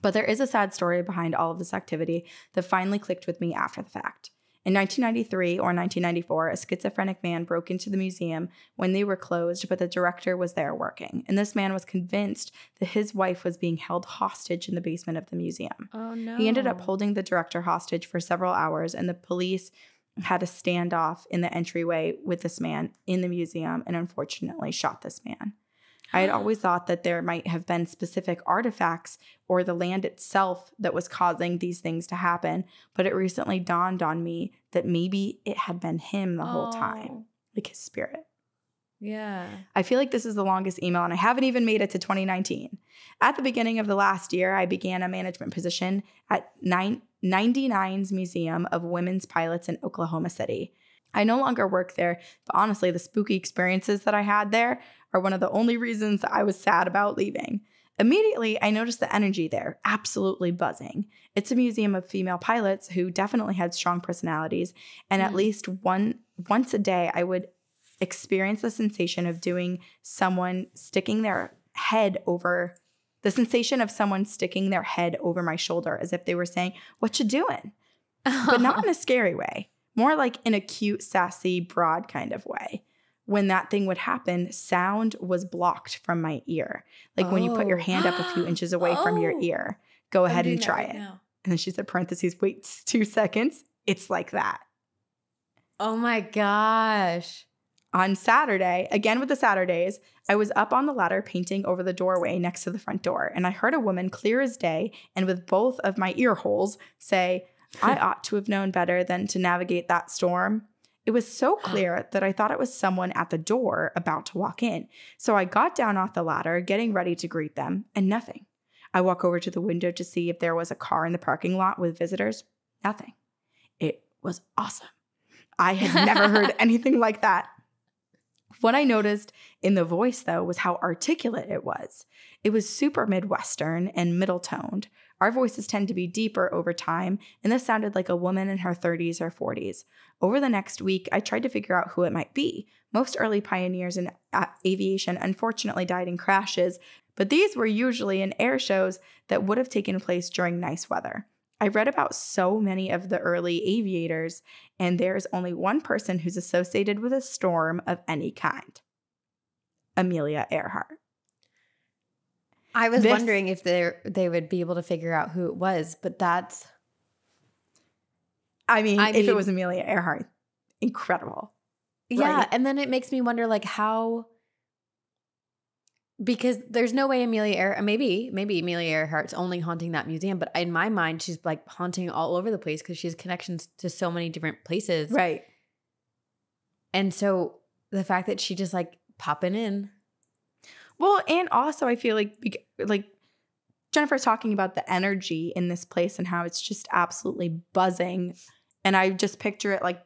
But there is a sad story behind all of this activity that finally clicked with me after the fact. In 1993 or 1994, a schizophrenic man broke into the museum when they were closed, but the director was there working. And this man was convinced that his wife was being held hostage in the basement of the museum. Oh no. He ended up holding the director hostage for several hours, and the police had a standoff in the entryway with this man in the museum and unfortunately shot this man. I had hmm. always thought that there might have been specific artifacts or the land itself that was causing these things to happen, but it recently dawned on me that maybe it had been him the whole time, Oh, like his spirit. Yeah. I feel like this is the longest email, and I haven't even made it to 2019. At the beginning of the last year, I began a management position at nine, 99's Museum of Women's Pilots in Oklahoma City. I no longer work there, but honestly, the spooky experiences that I had there are one of the only reasons I was sad about leaving. Immediately, I noticed the energy there, absolutely buzzing. It's a museum of female pilots who definitely had strong personalities, and at Mm. least one once a day, I would experience the sensation of doing someone sticking their head over the sensation of someone sticking their head over my shoulder as if they were saying, What you doing? But not in a *laughs* scary way, more like in a cute, sassy, broad kind of way. When that thing would happen, sound was blocked from my ear. Like when you put your Oh. hand up a few oh. *gasps* inches away from your Oh. ear. Go ahead and try right it. now. And then she said, parentheses, wait *laughs* two seconds. It's like that. Oh my gosh. On Saturday, again with the Saturdays, I was up on the ladder painting over the doorway next to the front door, and I heard a woman clear as day and with both of my ear holes say, *laughs* I ought to have known better than to navigate that storm. It was so clear that I thought it was someone at the door about to walk in. So I got down off the ladder, getting ready to greet them, and nothing. I walk over to the window to see if there was a car in the parking lot with visitors. Nothing. It was awesome. I had never heard *laughs* anything like that. What I noticed in the voice, though, was how articulate it was. It was super Midwestern and middle toned. Our voices tend to be deeper over time, and this sounded like a woman in her 30s or 40s. Over the next week, I tried to figure out who it might be. Most early pioneers in aviation unfortunately died in crashes, but these were usually in air shows that would have taken place during nice weather. I read about so many of the early aviators, and there's only one person who's associated with a storm of any kind Amelia Earhart. I was This- wondering if they they would be able to figure out who it was, but that's I mean, I if it was Amelia Earhart, incredible. yeah. Right. And then it makes me wonder, like how because there's no way Amelia Ear maybe maybe Amelia Earhart's only haunting that museum, but in my mind she's like haunting all over the place because she has connections to so many different places. Right. And so the fact that she just like popping in. Well, and also I feel like like Jennifer's talking about the energy in this place and how it's just absolutely buzzing. And I just picture it like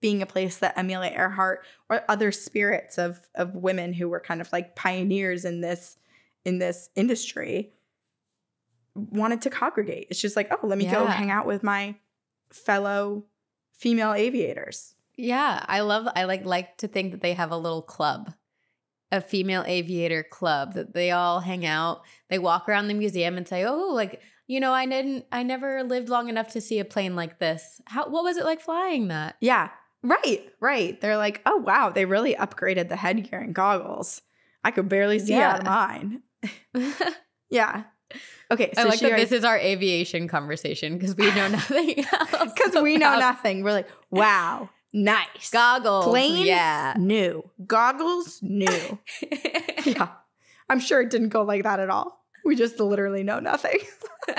being a place that Amelia Earhart or other spirits of of women who were kind of like pioneers in this in this industry wanted to congregate. It's just like, oh, let me go hang out with my fellow female aviators. Yeah, I love I like like to think that they have a little club. A female aviator club that they all hang out. They walk around the museum and say, "Oh, like, you know, I didn't I never lived long enough to see a plane like this. How what was it like flying that?" Yeah. Right, right. They're like, oh wow, they really upgraded the headgear and goggles. I could barely see out of mine. *laughs* Yeah. Okay, I so like she that this is our aviation conversation because we know *laughs* nothing because *laughs* we know about nothing. We're like, wow, nice. Goggles. Plane? Yeah. New. Goggles, new. *laughs* yeah. I'm sure it didn't go like that at all. We just literally know nothing. *laughs*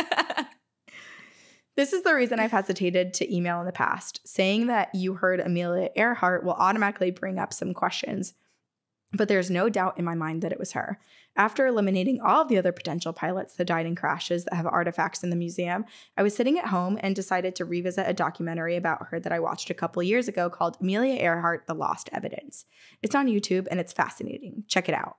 This is the reason I've hesitated to email in the past. Saying that you heard Amelia Earhart will automatically bring up some questions, but there's no doubt in my mind that it was her. After eliminating all of the other potential pilots that died in crashes that have artifacts in the museum, I was sitting at home and decided to revisit a documentary about her that I watched a couple years ago called Amelia Earhart The Lost Evidence. It's on YouTube and it's fascinating. Check it out.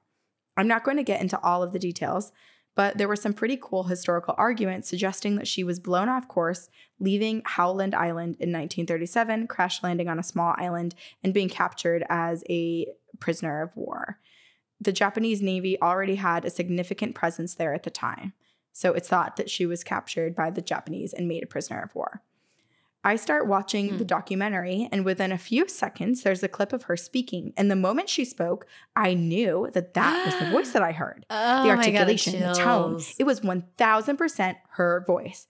I'm not going to get into all of the details, but there were some pretty cool historical arguments suggesting that she was blown off course, leaving Howland Island in 1937, crash landing on a small island, and being captured as a prisoner of war. The Japanese Navy already had a significant presence there at the time, so it's thought that she was captured by the Japanese and made a prisoner of war. I start watching Hmm. the documentary, and within a few seconds, there's a clip of her speaking. And the moment she spoke, I knew that that was the voice that I heard *gasps* Oh the my God, articulation, the tone. It was 1000% her voice.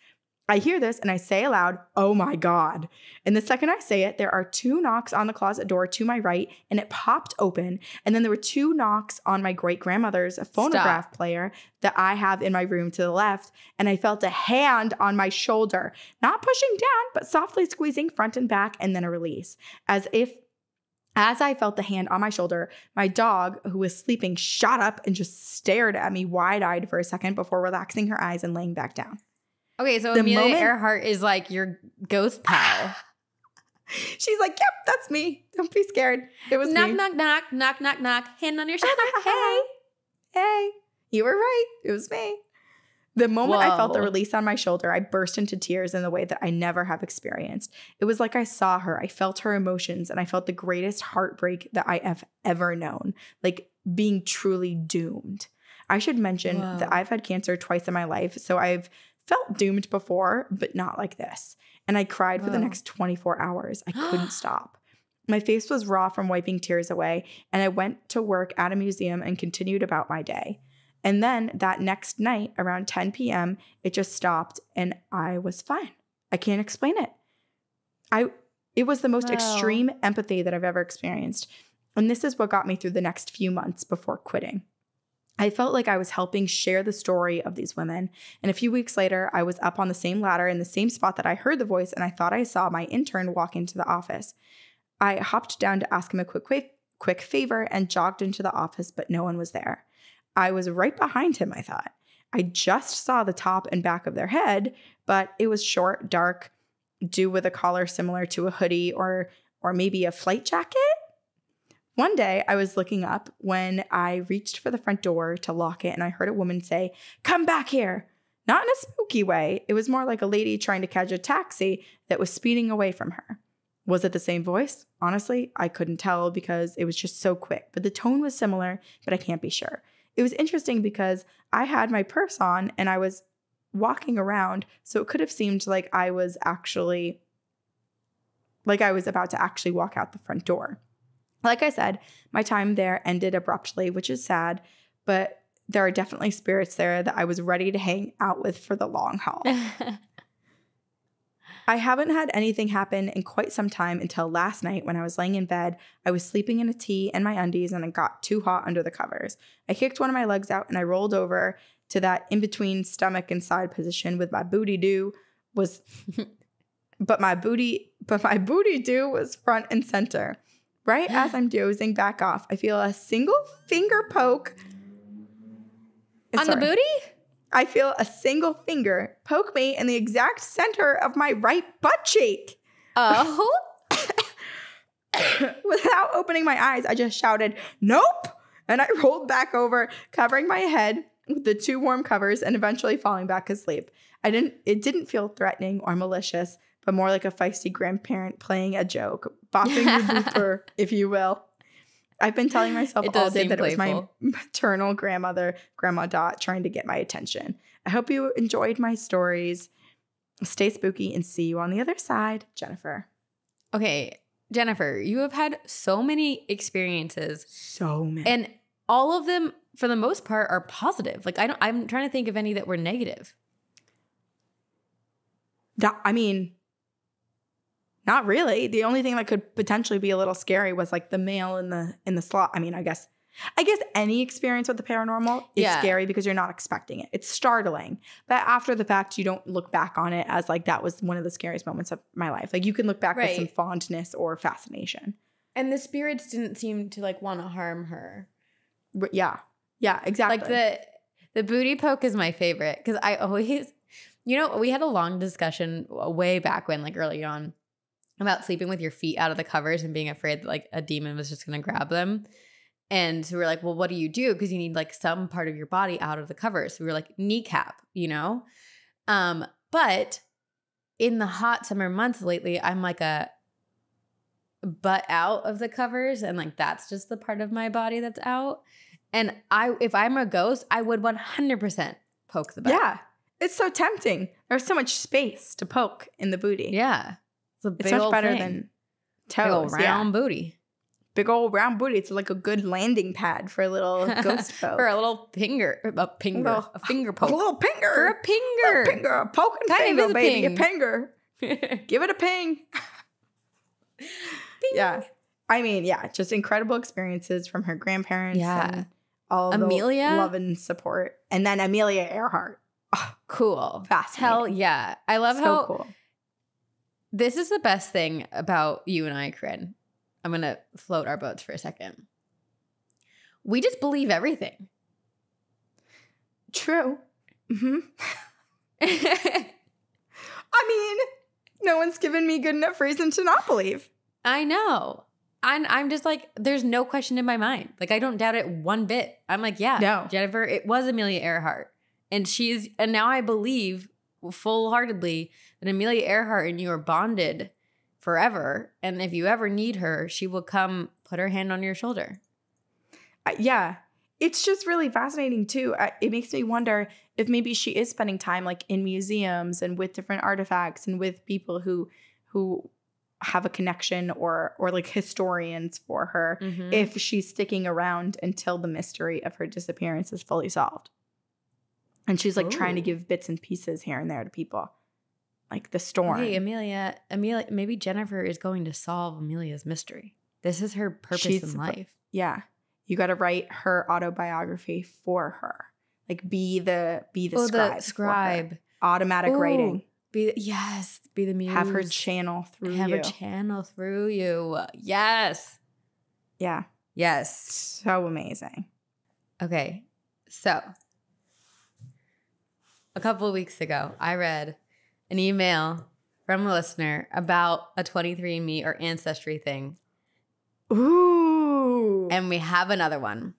I hear this and I say aloud, Oh my God. And the second I say it, there are two knocks on the closet door to my right and it popped open. And then there were two knocks on my great grandmother's phonograph player that I have in my room to the left. And I felt a hand on my shoulder, not pushing down, but softly squeezing front and back and then a release, as if as I felt the hand on my shoulder, my dog, who was sleeping, shot up and just stared at me wide eyed for a second before relaxing her eyes and laying back down. Okay, so The Amelia moment- Earhart is like your ghost pal. *laughs* She's like, Yep, that's me. Don't be scared. It was knock, me. knock, knock, knock, knock, knock. Hand on your *laughs* shoulder. hey. Hey, you were right. It was me. The moment I felt the release on my shoulder, I burst into tears in the way that I never have experienced. It was like I saw her, I felt her emotions, and I felt the greatest heartbreak that I have ever known, like being truly doomed. I should mention Whoa. that I've had cancer twice in my life, so I've felt doomed before, but not like this. And I cried for the next 24 hours. I couldn't *gasps* stop. My face was raw from wiping tears away, and I went to work at a museum and continued about my day. And then that next night, around 10 p.m., it just stopped and I was fine. I can't explain it. I it was the most Wow. extreme empathy that I've ever experienced. And this is what got me through the next few months before quitting. I felt like I was helping share the story of these women. And a few weeks later, I was up on the same ladder in the same spot that I heard the voice, and I thought I saw my intern walk into the office. I hopped down to ask him a quick, quick, quick favor and jogged into the office, but no one was there. I was right behind him, I thought. I just saw the top and back of their head, but it was short, dark, do with a collar similar to a hoodie or or maybe a flight jacket. One day I was looking up when I reached for the front door to lock it and I heard a woman say, "Come back here." Not in a spooky way. It was more like a lady trying to catch a taxi that was speeding away from her. Was it the same voice? Honestly, I couldn't tell because it was just so quick, but the tone was similar, but I can't be sure. It was interesting because I had my purse on and I was walking around, so it could have seemed like I was actually like I was about to actually walk out the front door. Like I said, my time there ended abruptly, which is sad, but there are definitely spirits there that I was ready to hang out with for the long haul. *laughs* I haven't had anything happen in quite some time until last night when I was laying in bed. I was sleeping in a tee and my undies and it got too hot under the covers. I kicked one of my legs out and I rolled over to that in between stomach and side position with my booty do was *laughs* but my booty but my booty do was front and center. Right as *gasps* I'm dozing back off, I feel a single finger poke On the booty? I feel a single finger poke me in the exact center of my right butt cheek. Oh. *laughs* *coughs* Without opening my eyes, I just shouted, Nope! And I rolled back over, covering my head with the two warm covers and eventually falling back asleep. I didn't it didn't feel threatening or malicious, but more like a feisty grandparent playing a joke, bopping the *laughs* booper, if you will. I've been telling myself all day that it was my *laughs* maternal grandmother, Grandma Dot, trying to get my attention. I hope you enjoyed my stories. Stay spooky and see you on the other side, Jennifer. Okay, Jennifer, you have had so many experiences So many. and all of them for the most part are positive. Like I don't I'm trying to think of any that were negative. That- I mean, not really. The only thing that could potentially be a little scary was like the male in the in the slot. I mean, I guess I guess any experience with the paranormal is Yeah. scary because you're not expecting it. It's startling. But after the fact, you don't look back on it as like that was one of the scariest moments of my life. Like you can look back with some fondness or fascination. And the spirits didn't seem to like want to harm her. R- Yeah. Yeah, exactly. Like the the booty poke is my favorite because I always, you know, we had a long discussion uh, way back when, like early on, about sleeping with your feet out of the covers and being afraid that like a demon was just gonna grab them. And so we are like, well, what do you do? Because you need like some part of your body out of the covers. So we were like, kneecap, you know? Um, but in the hot summer months lately, I'm like a butt out of the covers, and like that's just the part of my body that's out. And I, if I'm a ghost, I would 100% poke the butt. yeah. It's so tempting. There's so much space to poke in the booty. yeah. It's a big It's much better thing. than big old toes. yeah. round booty big old round booty. It's like a good landing pad for a little *laughs* ghost folk. for a little finger, a finger, Little- a finger *laughs* poke. a little pinger. for a pinger. pinger. A poking Kind finger, is a baby. A pinger. *laughs* Give it a ping. Yeah. I mean, yeah, just incredible experiences from her grandparents Yeah. and all Amelia? the love and support. And then Amelia Earhart. Oh, Cool. fascinating. Hell yeah. I love so how cool. This is the best thing about you and I, Corinne. I'm going to float our boats for a second. We just believe everything. True. hmm *laughs* I mean, no one's given me good enough reason to not believe. I know. I'm, I'm just like, there's no question in my mind. Like, I don't doubt it one bit. I'm like, yeah, No. Jennifer, it was Amelia Earhart. And she's, and now I believe full heartedly that Amelia Earhart and you are bonded forever. And if you ever need her, she will come put her hand on your shoulder. Uh, yeah it's just really fascinating too I, it makes me wonder if maybe she is spending time like in museums and with different artifacts and with people who who have a connection or or like historians for her Mhm. if she's sticking around until the mystery of her disappearance is fully solved and she's like trying to give bits and pieces here and there to people like the storm Hey, Amelia, Amelia, maybe Jennifer is going to solve Amelia's mystery. This is her purpose She's in life. yeah you got to write her autobiography for her like be the be the oh, scribe, the scribe. automatic Ooh, writing Be the, yes, be the muse. have her channel through you. have you. her channel through you. Yes, yeah, yes. so amazing. Okay, so a couple of weeks ago, I read an email from a listener about a 23andMe or Ancestry thing, Ooh, and we have another one,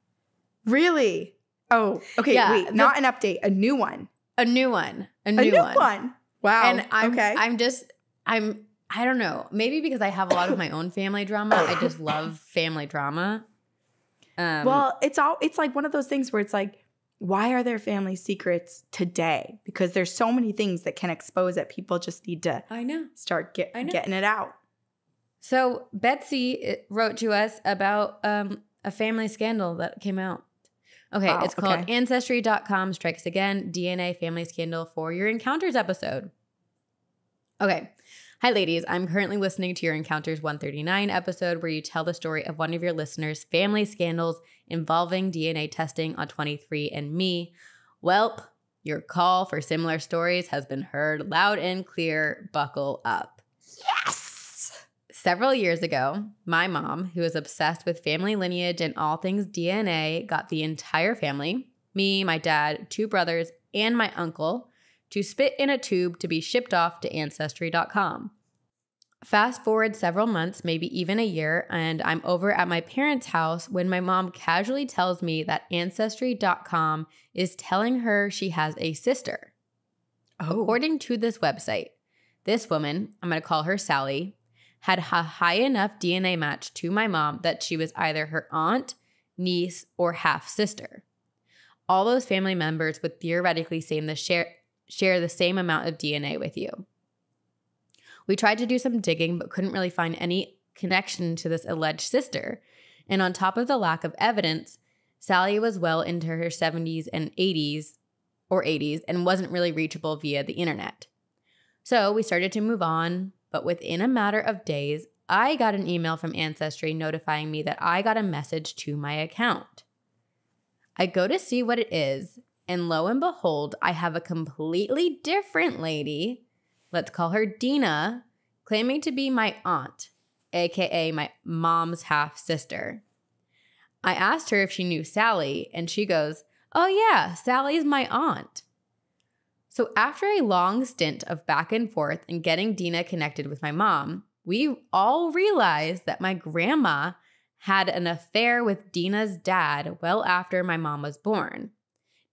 really? Oh, okay. Yeah, wait, the- not an update, a new one. a new one, a A new, new one. one. Wow. and I'm okay. I'm just I'm I don't know. Maybe because I have a lot of my own family drama. I just love family drama. Um, well, it's all. It's like one of those things where it's like, why are there family secrets today? Because there's so many things that can expose it. People just need to I know. start get, I know. getting it out. So Betsy wrote to us about um, a family scandal that came out. Okay, it's called okay. Ancestry.com Strikes Again DNA Family Scandal for Your Encounters episode. Okay. Hi, ladies. I'm currently listening to your Encounters 139 episode where you tell the story of one of your listeners' family scandals involving DNA testing on 23andMe. Welp, your call for similar stories has been heard loud and clear. Buckle up. Yes. Several years ago, my mom, who is obsessed with family lineage and all things DNA, got the entire family me, my dad, two brothers, and my uncle to spit in a tube to be shipped off to Ancestry.com. Fast forward several months, maybe even a year, and I'm over at my parents' house when my mom casually tells me that Ancestry.com is telling her she has a sister. Oh. According to this website, this woman, I'm going to call her Sally, had a high enough DNA match to my mom that she was either her aunt, niece, or half sister. All those family members would theoretically same the share, share the same amount of DNA with you. We tried to do some digging, but couldn't really find any connection to this alleged sister. And on top of the lack of evidence, Sally was well into her 70s and 80s or 80s and wasn't really reachable via the internet. So we started to move on, but within a matter of days, I got an email from Ancestry notifying me that I got a message to my account. I go to see what it is, and lo and behold, I have a completely different lady, let's call her Dina, claiming to be my aunt, aka my mom's half sister. I asked her if she knew Sally, and she goes, Oh, yeah, Sally's my aunt. So, after a long stint of back and forth and getting Dina connected with my mom, we all realized that my grandma had an affair with Dina's dad well after my mom was born.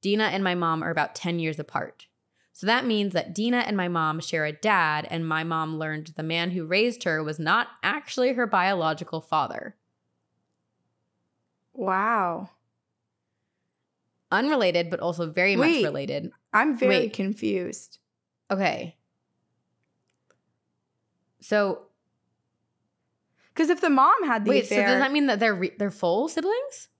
Dina and my mom are about 10 years apart. So that means that Dina and my mom share a dad, and my mom learned the man who raised her was not actually her biological father. Wow. Unrelated, but also very Wait. much related. I'm very Wait. confused. Okay. So, Because if the mom had the wait, affair, so does that mean that they're re- they're full siblings?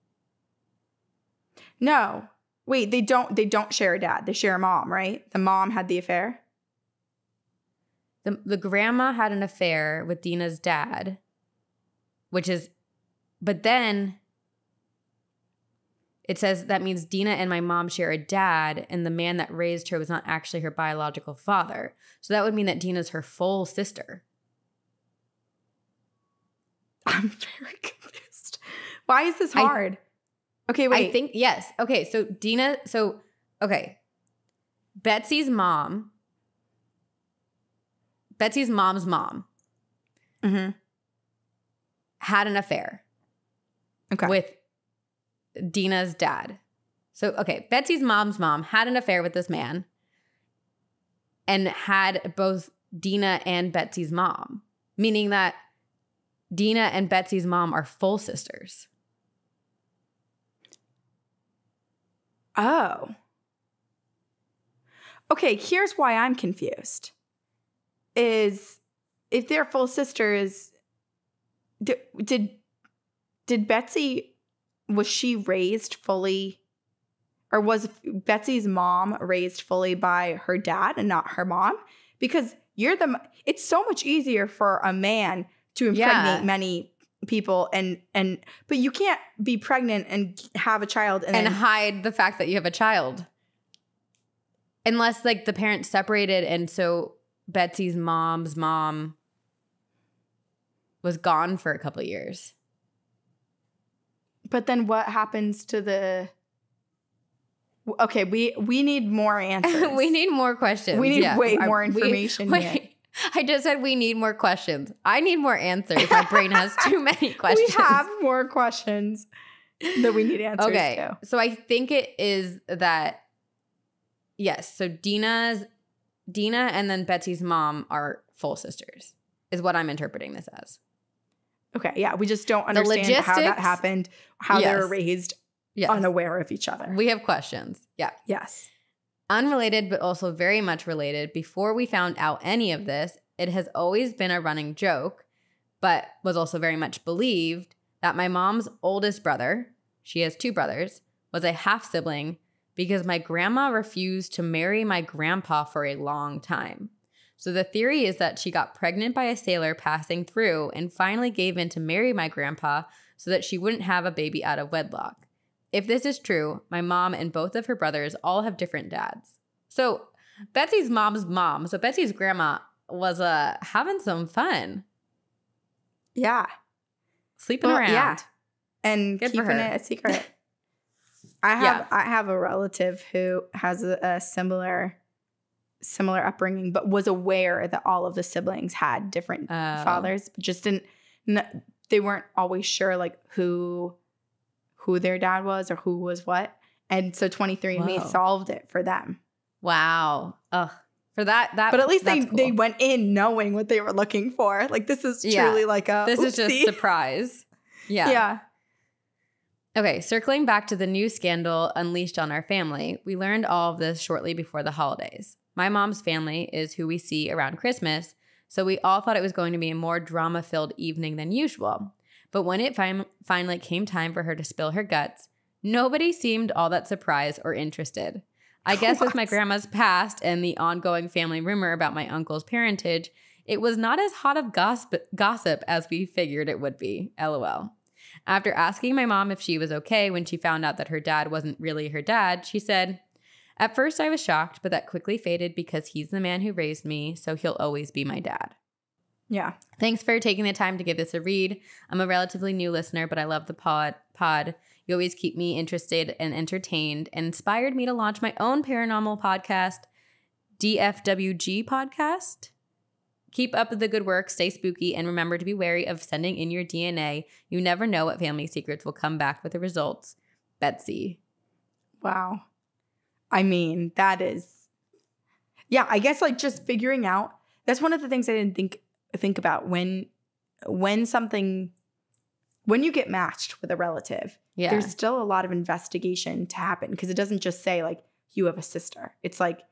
no. Wait, they don't. They don't share a dad. They share a mom, right? The mom had the affair. The, the grandma had an affair with Dina's dad, which is, but then it says that means Dina and my mom share a dad, and the man that raised her was not actually her biological father. So that would mean that Dina's her full sister. I'm *laughs* very confused. Why is this I- hard? Okay, wait. I think, yes. Okay, so Dina, so, okay. Betsy's mom, Betsy's mom's mom Mhm. had an affair. Okay. with Dina's dad. So, okay, Betsy's mom's mom had an affair with this man and had both Dina and Betsy's mom, meaning that Dina and Betsy's mom are full sisters. Oh. Okay, here's why I'm confused. Is if they're full sisters, did did, did Betsy was she raised fully or was Betsy's mom raised fully by her dad and not her mom? Because you're the it's so much easier for a man to impregnate Yeah. many people and and but you can't be pregnant and have a child and, And then hide the fact that you have a child. Unless, like, the parents separated, and so Betsy's mom's mom was gone for a couple years. But then what happens to the Okay, we we need more *laughs* answers. we need more questions. We need Yeah. way more we- information *laughs* wait, here. I just said we need more questions. I need more answers. My brain has too many *laughs* *laughs* questions. We have more questions that we need answers to. okay. to. So I think it is that yes. So Dina's Dina and then Betsy's mom are full sisters. Is what I'm interpreting this as. Okay, yeah, we just don't understand how that happened, how they were raised Yes. unaware of each other. we have questions. Yeah. yes. Unrelated, but also very much related, before we found out any of this, it has always been a running joke, but was also very much believed that my mom's oldest brother, she has two brothers, was a half sibling because my grandma refused to marry my grandpa for a long time. So the theory is that she got pregnant by a sailor passing through and finally gave in to marry my grandpa so that she wouldn't have a baby out of wedlock. If this is true, my mom and both of her brothers all have different dads. So Betsy's mom's mom, so Betsy's grandma was uh having some fun, Yeah. sleeping Well, around. yeah. And Good keeping it a secret. *laughs* I have Yeah. I have a relative who has a, a similar similar upbringing, but was aware that all of the siblings had different Oh. fathers, but just didn't. They weren't always sure like who who their dad was or who was what, and so 23andMe solved it for them. Wow. Ugh. For that that But at least they that's they went in knowing what they were looking for. Like this is Yeah. truly like a This is just oopsie. surprise. Yeah. yeah. Okay, circling back to the new scandal unleashed on our family, we learned all of this shortly before the holidays. My mom's family is who we see around Christmas, so we all thought it was going to be a more drama filled evening than usual. But when it fin- finally came time for her to spill her guts, nobody seemed all that surprised or interested. I *laughs* guess with my grandma's past and the ongoing family rumor about my uncle's parentage, it was not as hot of gossip, gossip as we figured it would be. LOL. After asking my mom if she was okay when she found out that her dad wasn't really her dad, she said, At first I was shocked, but that quickly faded because he's the man who raised me, so he'll always be my dad. Yeah. Thanks for taking the time to give this a read. I'm a relatively new listener, but I love the pod. Pod. You always keep me interested and entertained and inspired me to launch my own paranormal podcast, DFWG Podcast. Keep up the good work, stay spooky, and remember to be wary of sending in your DNA. You never know what family secrets will come back with the results. Betsy. Wow. I mean, that is Yeah, I guess like just figuring out that's one of the things I didn't think think about when when something when you get matched with a relative, Yeah. there's still a lot of investigation to happen because it doesn't just say like you have a sister. It's like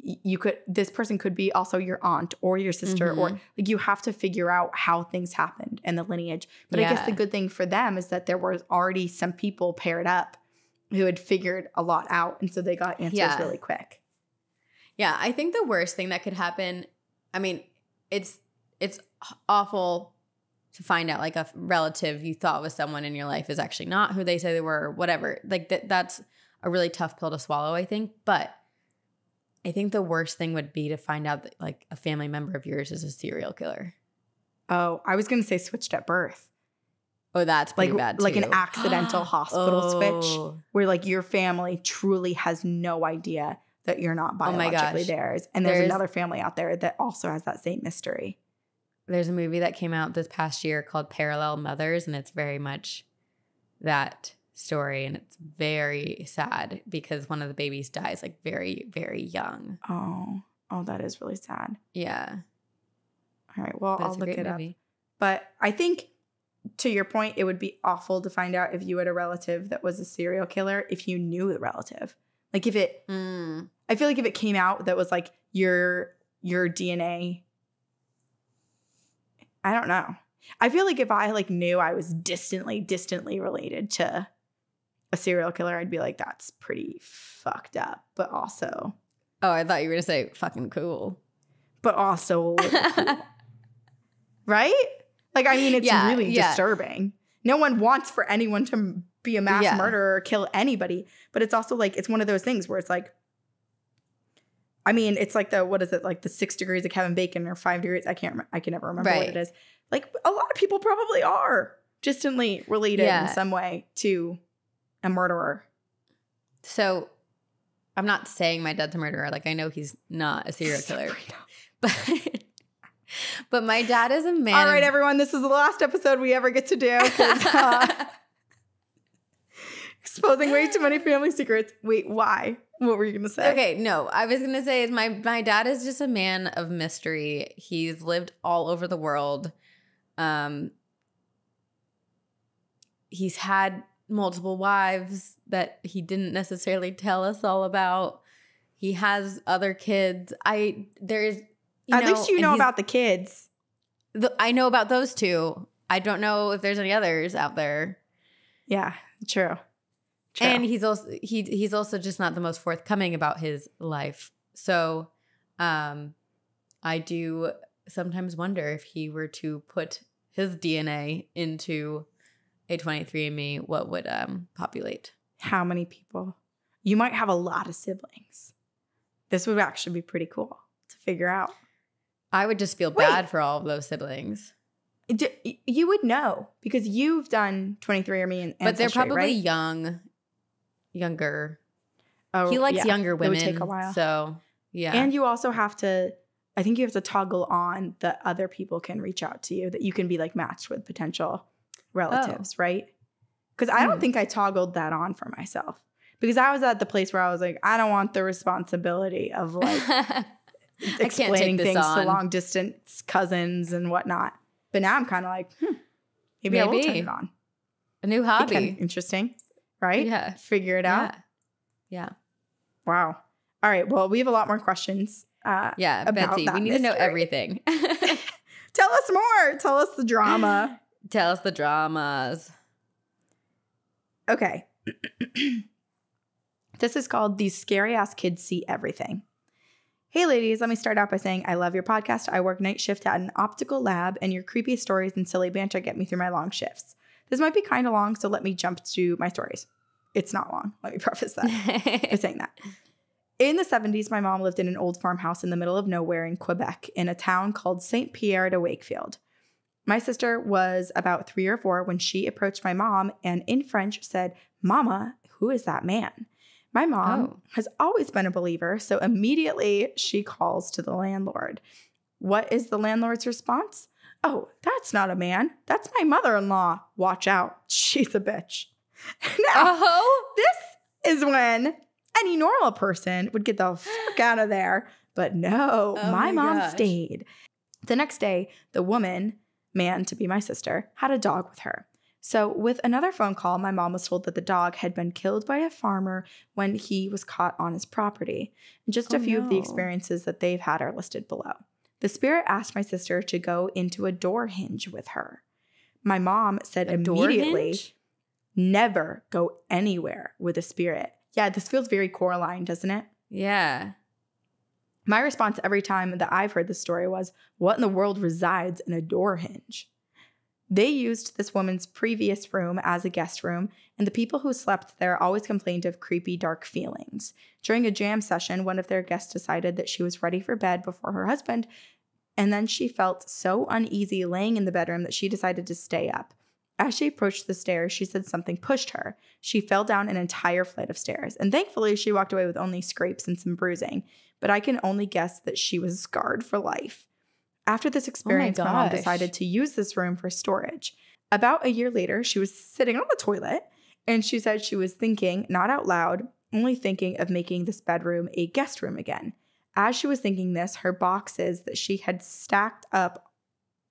you could this person could be also your aunt or your sister or Mhm. like you have to figure out how things happened and the lineage. But I guess the good thing for them is that there was already some people paired up who had figured a lot out and so they got answers Yeah. really quick. Yeah, I think the worst thing that could happen, I mean, it's it's awful to find out like a relative you thought was someone in your life is actually not who they say they were or whatever. Like that that's a really tough pill to swallow, I think, but I think the worst thing would be to find out that like a family member of yours is a serial killer. Oh, I was going to say switched at birth. Oh, that's Like pretty bad like an accidental *gasps* hospital switch Oh. where like your family truly has no idea that you're not Oh my biologically gosh. theirs and there's, There's- another family out there that also has that same mystery. There's a movie that came out this past year called Parallel Mothers, and it's very much that story. And it's very sad because one of the babies dies like very, very young. Oh, oh that is really sad. Yeah. All right, well, I'll look it up. But I think to your point, it would be awful to find out if you had a relative that was a serial killer if you knew the relative. Like if it Mm. I feel like if it came out that was like your your DNA I don't know. I feel like if I like knew I was distantly distantly related to a serial killer, I'd be like that's pretty fucked up, but also Oh, I thought you were going to say fucking cool. but also cool. *laughs* right? Like, I mean, it's Yeah, really yeah. disturbing. No one wants for anyone to be a mass Yeah. murderer or kill anybody, but it's also like it's one of those things where it's like, I mean, it's like the what is it like the six degrees of Kevin Bacon or five degrees? I can't. I can never remember what it is. Like a lot of people probably are distantly related Yeah. in some way to a murderer. So I'm not saying my dad's a murderer. Like, I know he's not a serial *laughs* killer. But, *laughs* but my dad is a man. All right, everyone, this is the last episode we ever get to do. uh, *laughs* exposing way too many family secrets. Wait, why? What were you gonna say? Okay, no, I was gonna say is my my dad is just a man of mystery. He's lived all over the world. Um, he's had multiple wives that he didn't necessarily tell us all about. He has other kids. I there's At know, least you know about the kids. the, I know about those two. I don't know if there's any others out there. Yeah, true. True. And he's also he he's also just not the most forthcoming about his life. So um I do sometimes wonder if he were to put his DNA into a 23andMe, what would um populate? How many people? You might have a lot of siblings. This would actually be pretty cool to figure out. I would just feel Wait. bad for all of those siblings. D- you would know because you've done 23andMe and but they're probably right? young, younger. Oh, he likes yeah. younger It women. would take a while. So yeah. And you also have to, I think you have to toggle on that other people can reach out to you, that you can be like matched with potential relatives, right? Because I don't Hmm. think I toggled that on for myself. Because I was at the place where I was like, I don't want the responsibility of *laughs* like explaining things to long distance cousins and whatnot. But now I'm kind of like, hmm, maybe, I will turn Maybe. it on. a new hobby. interesting, right? Yeah. Figure it out. Yeah. Wow. All right. Well, we have a lot more questions. Uh, Yeah. About Betsy, we need to know everything. *laughs* *laughs* tell us more. Tell us the drama. Tell us the dramas. Okay. *clears throat* this is called These Scary Ass Kids See Everything. Hey, ladies, let me start out by saying I love your podcast. I work night shift at an optical lab, and your creepy stories and silly banter get me through my long shifts. This might be kind of long, so let me jump to my stories. It's not long. Let me *laughs* preface that by *laughs* saying that. In the 70s, my mom lived in an old farmhouse in the middle of nowhere in Quebec in a town called St. Pierre de Wakefield. My sister was about three or four when she approached my mom and in French said, Mama, who is that man? My mom Oh. has always been a believer, so immediately she calls to the landlord. What is the landlord's response? Oh, that's not a man. That's my mother in law. Watch out. *laughs* She's a bitch. *laughs* now, oh. this is when any normal person would get the fuck out of there. But no, Oh my, my mom gosh. stayed. The next day, the woman, man to be my sister, had a dog with her. So, with another phone call, my mom was told that the dog had been killed by a farmer when he was caught on his property. And just a Oh, few of the experiences that they've had are listed below. The spirit asked my sister to go into a door hinge with her. My mom said A immediately, never go anywhere with a spirit. Yeah, this feels very Coraline, doesn't it? Yeah. My response every time that I've heard this story was, What in the world resides in a door hinge? They used this woman's previous room as a guest room, and the people who slept there always complained of creepy, dark feelings. During a jam session, one of their guests decided that she was ready for bed before her husband, and then she felt so uneasy laying in the bedroom that she decided to stay up. As she approached the stairs, she said something pushed her. She fell down an entire flight of stairs, and thankfully, she walked away with only scrapes and some bruising. But I can only guess that she was scarred for life. After this oh experience, my, mom decided to use this room for storage. About a year later, she was sitting on the toilet and she said she was thinking, not out loud, only thinking of making this bedroom a guest room again. As she was thinking this, her boxes that she had stacked up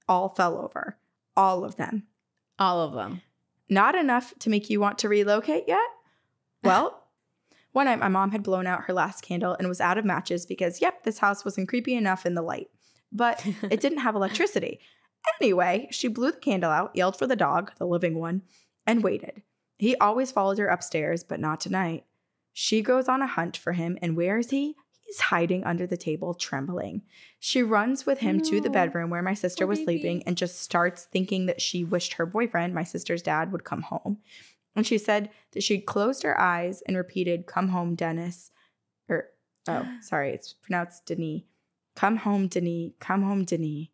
all fell over. All of them. All of them. Not enough to make you want to relocate yet? *laughs* Well, one night my mom had blown out her last candle and was out of matches because, yep, this house wasn't creepy enough in the light. But *laughs* it didn't have electricity. Anyway, she blew the candle out, yelled for the dog, the living one, and waited. He always followed her upstairs, but not tonight. She goes on a hunt for him, and where is he? He's hiding under the table, trembling. She runs with him to the bedroom where my sister Poor was baby. sleeping and just starts thinking that she wished her boyfriend, my sister's dad, would come home. And she said that she closed her eyes and repeated, Come home, Dennis. Or, oh, *gasps* sorry, it's pronounced Denis. Come home, Denis. Come home, Denis.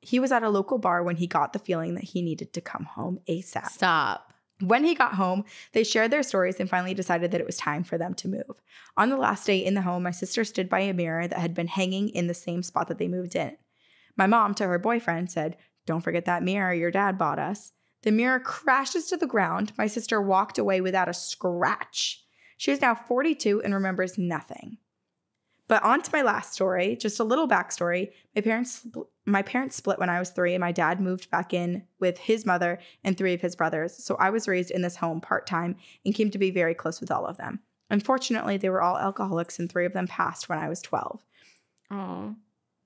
He was at a local bar when he got the feeling that he needed to come home ASAP. Stop. When he got home, they shared their stories and finally decided that it was time for them to move. On the last day in the home, my sister stood by a mirror that had been hanging in the same spot that they moved in. My mom, to her boyfriend, said, Don't forget that mirror your dad bought us. The mirror crashes to the ground. My sister walked away without a scratch. She is now 42 and remembers nothing. But on to my last story, just a little backstory. My parents my parents split when I was 3 and my dad moved back in with his mother and three of his brothers. So I was raised in this home part-time and came to be very close with all of them. Unfortunately, they were all alcoholics and three of them passed when I was 12. Oh.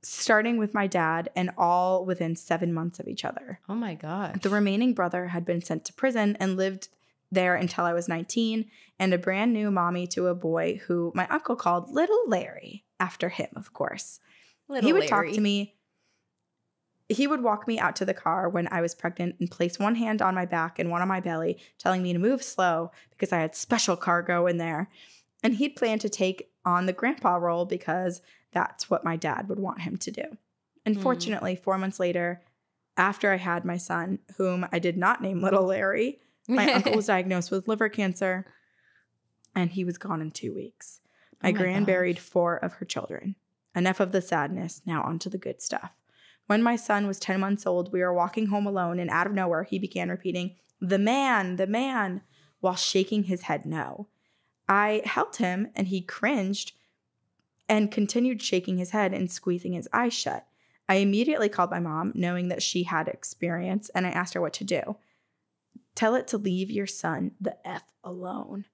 Starting with my dad and all within 7 months of each other. Oh my god. The remaining brother had been sent to prison and lived there until I was 19, and a brand new mommy to a boy who my uncle called Little Larry after him, of course. Little he would talk to me. He would walk me out to the car when I was pregnant and place one hand on my back and one on my belly, telling me to move slow because I had special cargo in there. And he'd plan to take on the grandpa role because that's what my dad would want him to do. Hmm. Unfortunately, four months later, after I had my son, whom I did not name Little Larry, my *laughs* uncle was diagnosed with liver cancer and he was gone in two weeks. My, Oh my gran gosh. buried four of her children. Enough of the sadness, now on to the good stuff. When my son was 10 months old, we were walking home alone, and out of nowhere, he began repeating, The man, the man, while shaking his head no. I helped him, and he cringed and continued shaking his head and squeezing his eyes shut. I immediately called my mom, knowing that she had experience, and I asked her what to do. Tell it to leave your son the F alone.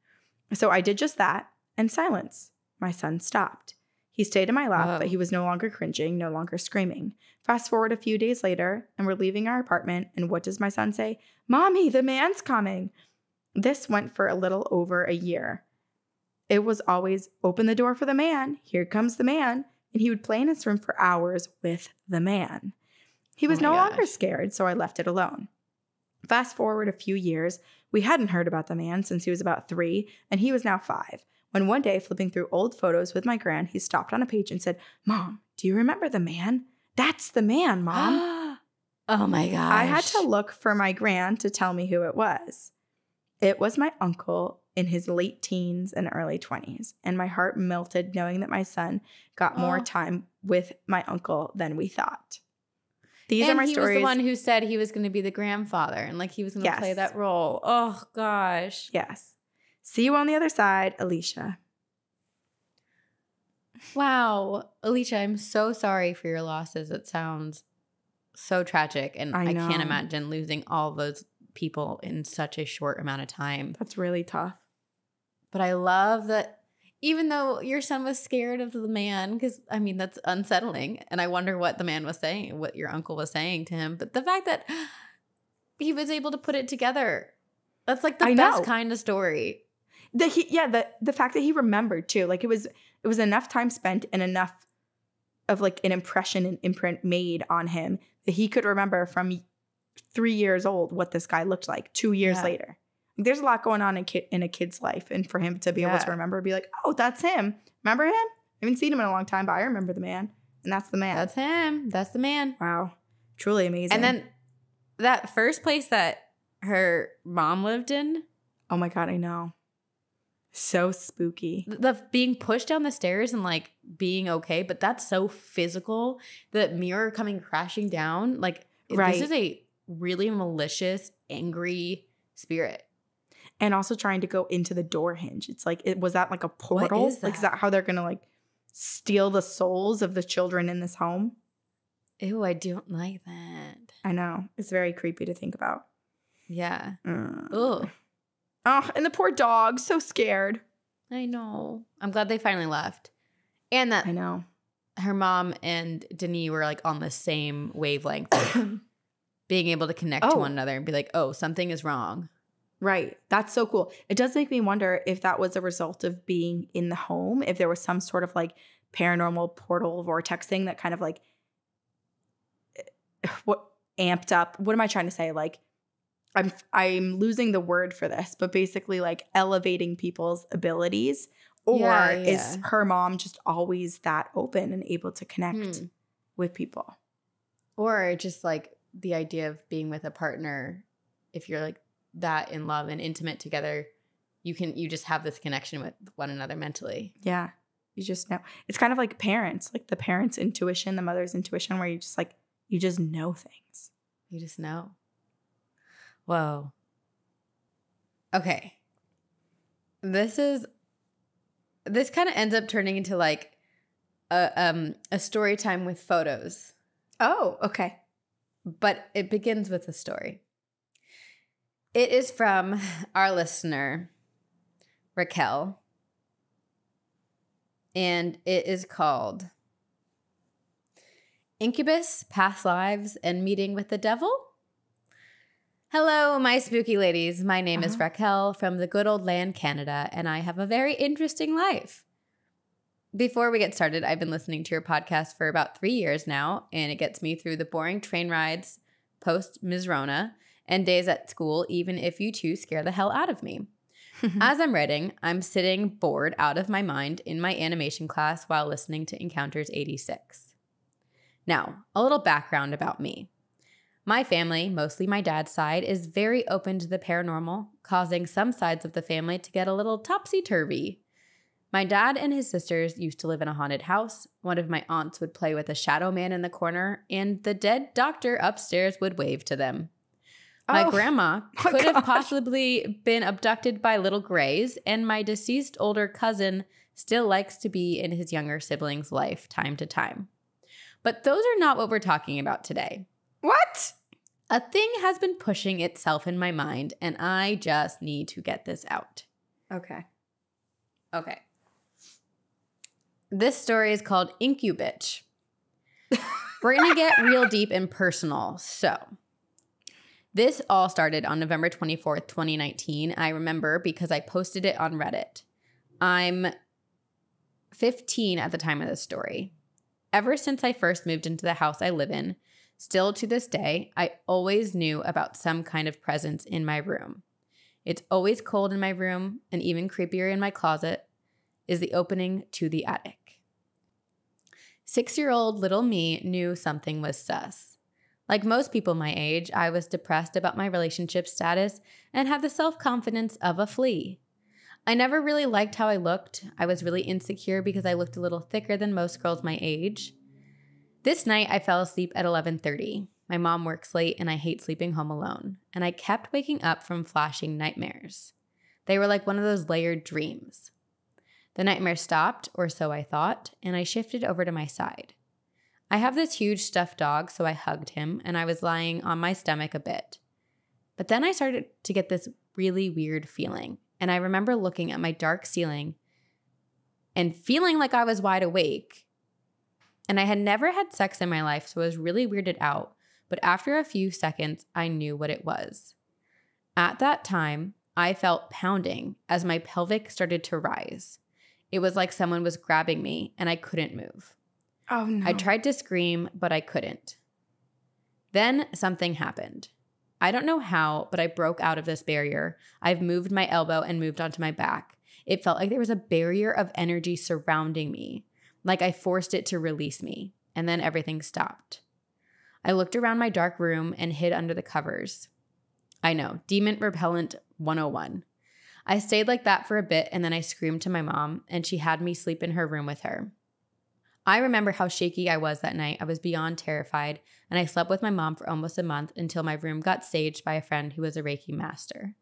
So I did just that, and silence. My son stopped. He stayed in my lap, Whoa. but he was no longer cringing, no longer screaming. Fast forward a few days later, and we're leaving our apartment, and what does my son say? Mommy, the man's coming. This went for a little over a year. It was always open the door for the man, here comes the man, and he would play in his room for hours with the man. He was Oh no longer scared, so I left it alone. Fast forward a few years, we hadn't heard about the man since he was about three, and he was now five. When one day, flipping through old photos with my gran, he stopped on a page and said, Mom, do you remember the man? That's the man, Mom. *gasps* oh my gosh. I had to look for my gran to tell me who it was. It was my uncle in his late teens and early 20s, and my heart melted knowing that my son got more Oh. time with my uncle than we thought. These and are my he stories. was the one who said he was going to be the grandfather and like he was going to play that role. Oh gosh. yes. See you on the other side, Alicia. Wow. Alicia, I'm so sorry for your losses. It sounds so tragic. And I I, can't imagine losing all those people in such a short amount of time. That's really tough. But I love that even though your son was scared of the man, because I mean, that's unsettling. And I wonder what the man was saying, what your uncle was saying to him. But the fact that *gasps* he was able to put it together, that's like the I best know. kind of story. The he, yeah, the the fact that he remembered too, like it was it was enough time spent and enough of like an impression and imprint made on him that he could remember from three years old what this guy looked like two years Yeah. later. There's a lot going on in kid in a kid's life, and for him to be able to remember, be like, oh, that's him. Remember him? I haven't seen him in a long time, but I remember the man, and that's the man. That's him. That's the man. wow, truly amazing. And then that first place that her mom lived in, oh my god, I know, so spooky. th- the being pushed down the stairs and like being okay, but that's so physical. The mirror coming crashing down, like Right. this is a really malicious, angry spirit. And also trying to go into the door hinge. It's like it was that like a portal? is Like is that? how they're gonna like steal the souls of the children in this home? Ew, I don't like that. I know. It's very creepy to think about. Yeah. Mm. Oh, Oh, and the poor dog, so scared. I know. I'm glad they finally left, and that I know. her mom and Denis were like on the same wavelength, of *coughs* being able to connect to Oh. one another and be like, "Oh, something is wrong." Right. That's so cool. It does make me wonder if that was a result of being in the home, if there was some sort of like paranormal portal vortex thing that kind of like what amped up. What am I trying to say? Like I'm I'm losing the word for this, but basically like elevating people's abilities or Yeah, is her mom just always that open and able to connect Hmm. with people? Or just like the idea of being with a partner, if you're like that in love and intimate together, you can you just have this connection with one another mentally. Yeah. You just know. It's kind of like parents, like the parents' intuition, the mother's intuition, where you just like, you just know things. You just know. Whoa. Okay. This is this kind of ends up turning into like a um a story time with photos, Oh, okay. but it begins with a story. It is from our listener Raquel. And it is called Incubus, Past Lives, and Meeting with the Devil. Hello, my spooky ladies. My name is Uh-huh. Raquel from the good old land, Canada, and I have a very interesting life. Before we get started, I've been listening to your podcast for about three years now, and it gets me through the boring train rides post Ms. And days at school, even if you two scare the hell out of me. *laughs* As I'm writing, I'm sitting bored out of my mind in my animation class while listening to Encounters 86. Now, a little background about me. My family, mostly my dad's side, is very open to the paranormal, causing some sides of the family to get a little topsy turvy. My dad and his sisters used to live in a haunted house. One of my aunts would play with a shadow man in the corner, and the dead doctor upstairs would wave to them. My Oh, grandma *laughs* could have possibly been abducted by little grays, and my deceased older cousin still likes to be in his younger sibling's life time to time. But those are not what we're talking about today. What? A thing has been pushing itself in my mind, and I just need to get this out. Okay. Okay. This story is called Incubitch. *laughs* We're going to get real deep and personal. So, this all started on November 24th, 2019. I remember because I posted it on Reddit. I'm 15 at the time of this story. Ever since I first moved into the house I live in, still to this day, I always knew about some kind of presence in my room. It's always cold in my room, and even creepier in my closet is the opening to the attic. Six year old little me knew something was sus. Like most people my age, I was depressed about my relationship status and had the self confidence of a flea. I never really liked how I looked. I was really insecure because I looked a little thicker than most girls my age. This night I fell asleep at 11:30. My mom works late and I hate sleeping home alone, and I kept waking up from flashing nightmares. They were like one of those layered dreams. The nightmare stopped, or so I thought, and I shifted over to my side. I have this huge stuffed dog, so I hugged him and I was lying on my stomach a bit. But then I started to get this really weird feeling, and I remember looking at my dark ceiling and feeling like I was wide awake. And I had never had sex in my life, so I was really weirded out. But after a few seconds, I knew what it was. At that time, I felt pounding as my pelvic started to rise. It was like someone was grabbing me and I couldn't move. Oh no. I tried to scream, but I couldn't. Then something happened. I don't know how, but I broke out of this barrier. I've moved my elbow and moved onto my back. It felt like there was a barrier of energy surrounding me, like I forced it to release me, and then everything stopped. I looked around my dark room and hid under the covers. I know, demon repellent 101. I stayed like that for a bit and then I screamed to my mom, and she had me sleep in her room with her. I remember how shaky I was that night. I was beyond terrified, and I slept with my mom for almost a month until my room got staged by a friend who was a Reiki master.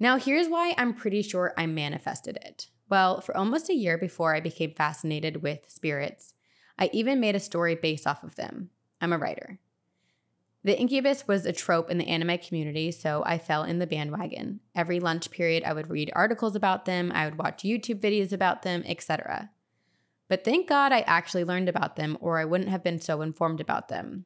Now, here's why I'm pretty sure I manifested it. Well, for almost a year before I became fascinated with spirits, I even made a story based off of them. I'm a writer. The incubus was a trope in the anime community, so I fell in the bandwagon. Every lunch period, I would read articles about them, I would watch YouTube videos about them, etc. But thank God I actually learned about them, or I wouldn't have been so informed about them.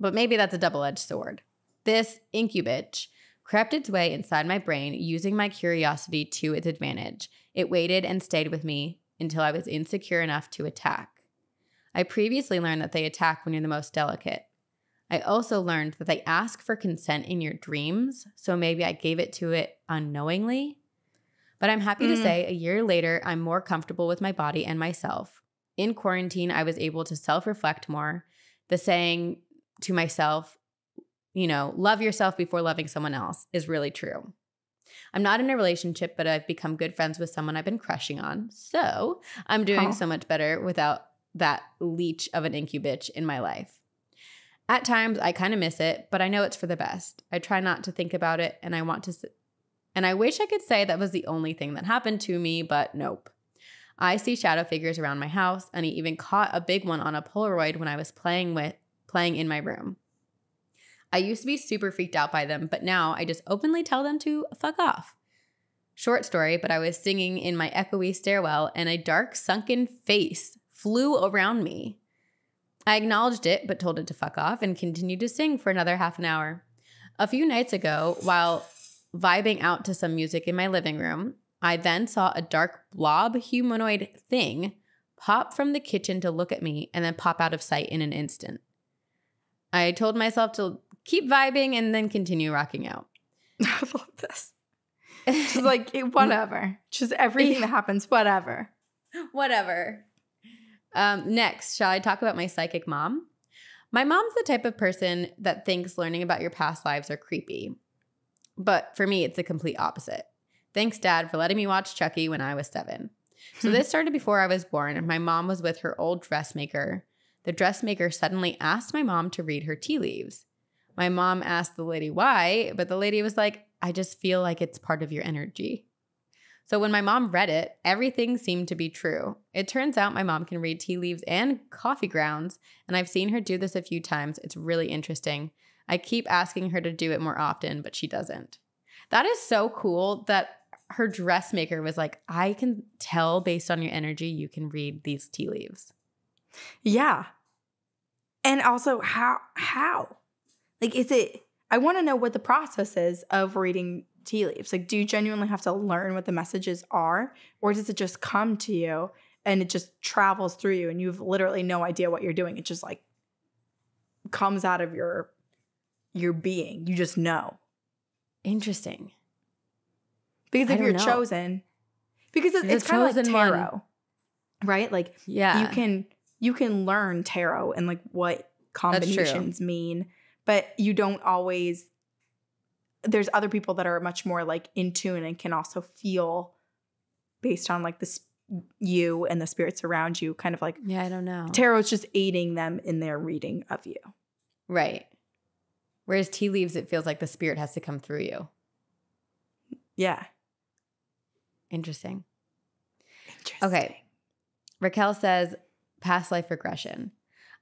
But maybe that's a double edged sword. This incubitch crept its way inside my brain, using my curiosity to its advantage. It waited and stayed with me until I was insecure enough to attack. I previously learned that they attack when you're the most delicate. I also learned that they ask for consent in your dreams, so maybe I gave it to it unknowingly. But I'm happy to Mm. say a year later, I'm more comfortable with my body and myself. In quarantine, I was able to self reflect more. The saying to myself, you know, love yourself before loving someone else is really true. I'm not in a relationship, but I've become good friends with someone I've been crushing on. So I'm doing Huh. so much better without that leech of an incubitch in my life. At times, I kind of miss it, but I know it's for the best. I try not to think about it, and I want to, and I wish I could say that was the only thing that happened to me, but nope. I see shadow figures around my house, and I even caught a big one on a Polaroid when I was playing with playing in my room. I used to be super freaked out by them, but now I just openly tell them to fuck off. Short story, but I was singing in my echoey stairwell and a dark, sunken face flew around me. I acknowledged it, but told it to fuck off and continued to sing for another half an hour. A few nights ago, while vibing out to some music in my living room, I then saw a dark blob humanoid thing pop from the kitchen to look at me, and then pop out of sight in an instant. I told myself to keep vibing and then continue rocking out. *laughs* *laughs* I love this. Just like whatever. Just everything that happens, whatever. Whatever. Um, next, shall I talk about my psychic mom? My mom's the type of person that thinks learning about your past lives are creepy. But for me, it's the complete opposite. Thanks, Dad, for letting me watch Chucky when I was seven. So this *laughs* started before I was born, and my mom was with her old dressmaker. The dressmaker suddenly asked my mom to read her tea leaves. My mom asked the lady why, but the lady was like, I just feel like it's part of your energy. So when my mom read it, everything seemed to be true. It turns out my mom can read tea leaves and coffee grounds, and I've seen her do this a few times. It's really interesting. I keep asking her to do it more often, but she doesn't. That is so cool that her dressmaker was like, I can tell based on your energy, you can read these tea leaves. Yeah. And also how how? Like is it I want to know what the process is of reading tea leaves. Like do you genuinely have to learn what the messages are or does it just come to you and it just travels through you and you have literally no idea what you're doing. It just like comes out of your your being. You just know. Interesting. Because if you're know. chosen because it's, it's kind of like chosen one. tarot. Right? Like Yeah. you can you can learn tarot and like what combinations mean but you don't always there's other people that are much more like in tune and can also feel based on like this you and the spirits around you kind of like yeah, I don't know. tarot's just aiding them in their reading of you right. Whereas tea leaves, it feels like the spirit has to come through you. yeah Interesting. Interesting. Okay. Raquel says past life regression.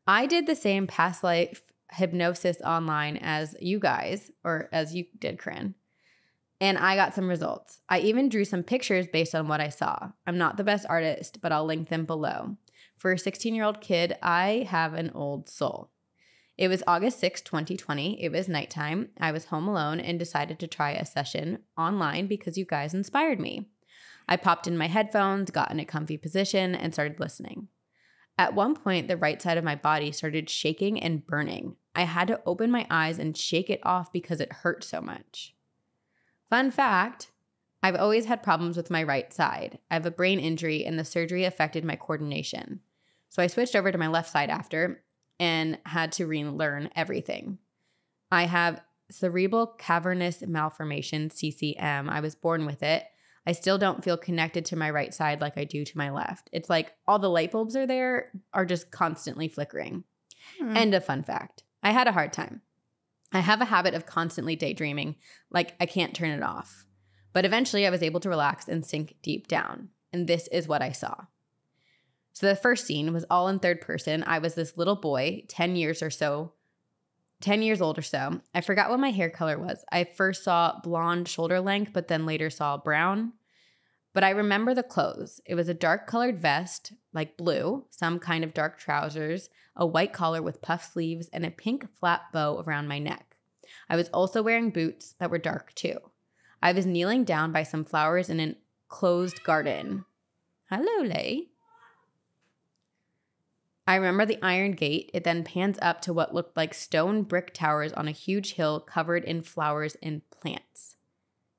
I did the same past life hypnosis online as you guys, or as you did, Corinne. And I got some results. I even drew some pictures based on what I saw. I'm not the best artist, but I'll link them below. For a 16 year old kid, I have an old soul. It was August 6, 2020. It was nighttime. I was home alone and decided to try a session online because you guys inspired me. I popped in my headphones, got in a comfy position, and started listening. At one point, the right side of my body started shaking and burning. I had to open my eyes and shake it off because it hurt so much. Fun fact I've always had problems with my right side. I have a brain injury, and the surgery affected my coordination. So I switched over to my left side after and had to relearn everything. I have cerebral cavernous malformation, CCM. I was born with it. I still don't feel connected to my right side like I do to my left. It's like all the light bulbs are there, are just constantly flickering. Hmm. End of fun fact. I had a hard time. I have a habit of constantly daydreaming, like I can't turn it off. But eventually I was able to relax and sink deep down. And this is what I saw. So the first scene was all in third person. I was this little boy, 10 years or so, 10 years old or so. I forgot what my hair color was. I first saw blonde shoulder length, but then later saw brown. But I remember the clothes. It was a dark colored vest, like blue, some kind of dark trousers, a white collar with puff sleeves, and a pink flat bow around my neck. I was also wearing boots that were dark too. I was kneeling down by some flowers in an closed garden. Hello, Lay. I remember the iron gate. It then pans up to what looked like stone brick towers on a huge hill covered in flowers and plants.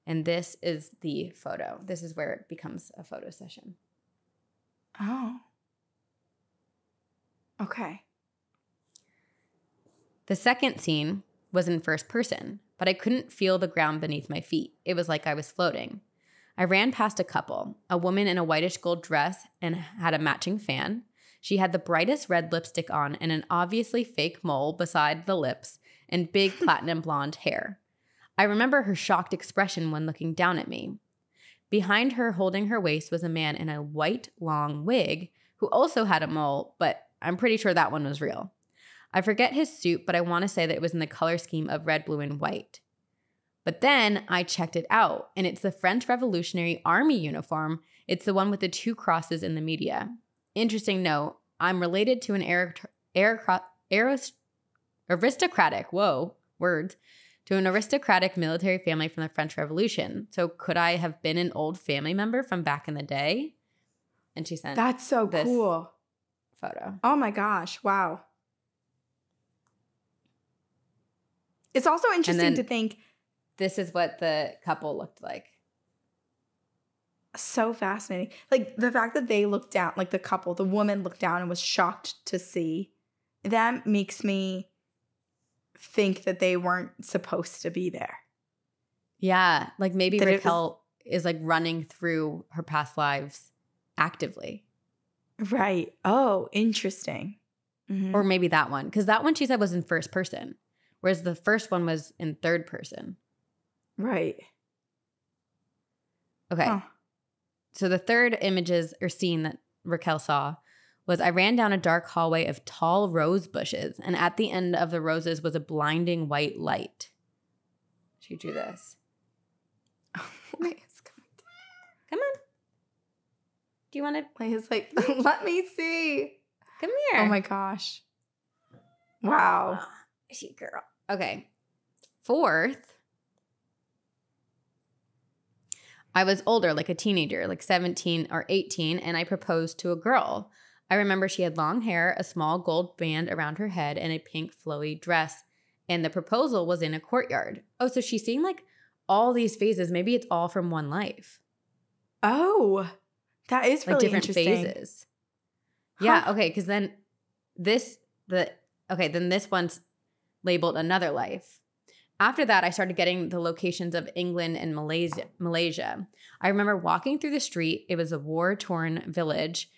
And this is the photo. This is where it becomes a photo session. oh okay The second scene was in first person, but I couldn't feel the ground beneath my feet. It was like I was floating. I ran past a couple, a woman in a whitish gold dress and had a matching fan. She had the brightest red lipstick on and an obviously fake mole beside the lips and big *laughs* platinum blonde hair. I remember her shocked expression when looking down at me. Behind her, holding her waist, was a man in a white long wig who also had a mole, but I'm pretty sure that one was real. I forget his suit, but I want to say that it was in the color scheme of red, blue, and white. But then I checked it out, and it's the French Revolutionary Army uniform. It's the one with the two crosses in the media. Interesting note I'm related to an aer- aer- aeros- aristocratic, whoa, words, to an aristocratic military family from the French Revolution. So could I have been an old family member from back in the day? and she sent That's so cool. photo. Oh my gosh. Wow. It's also interesting to think This is what the couple looked like. So fascinating. Like the fact that they looked down, like the couple, the woman looked down and was shocked to see that makes me think that they weren't supposed to be there. Yeah, like maybe That it was- Raquel is like running through her past lives actively. Right. Oh, interesting. Mhm. Or maybe that one. Because that one she said was in first person. Whereas the first one was in third person. right. Okay. Huh. So the third images or scene that Raquel saw was I ran down a dark hallway of tall rose bushes, and at the end of the roses was a blinding white light. She drew this. *laughs* *laughs* Wait, it's coming Come on. Do you want to. He's like, *laughs* let me see. come here? Oh my gosh. Wow. Aw, She girl. Okay. Fourth. I was older, like a teenager, like 17 or 18, and I proposed to a girl. I remember she had long hair, a small gold band around her head, and a pink flowy dress. And the proposal was in a courtyard. Oh, so she's seeing like all these phases. Maybe it's all from one life, Oh, that is like really different interesting. phases. Yeah. Okay. Because then this the okay then this one's labeled another life. After that, I started getting the locations of England and Malaysia. Malaysia. I remember walking through the street. It was a war torn village,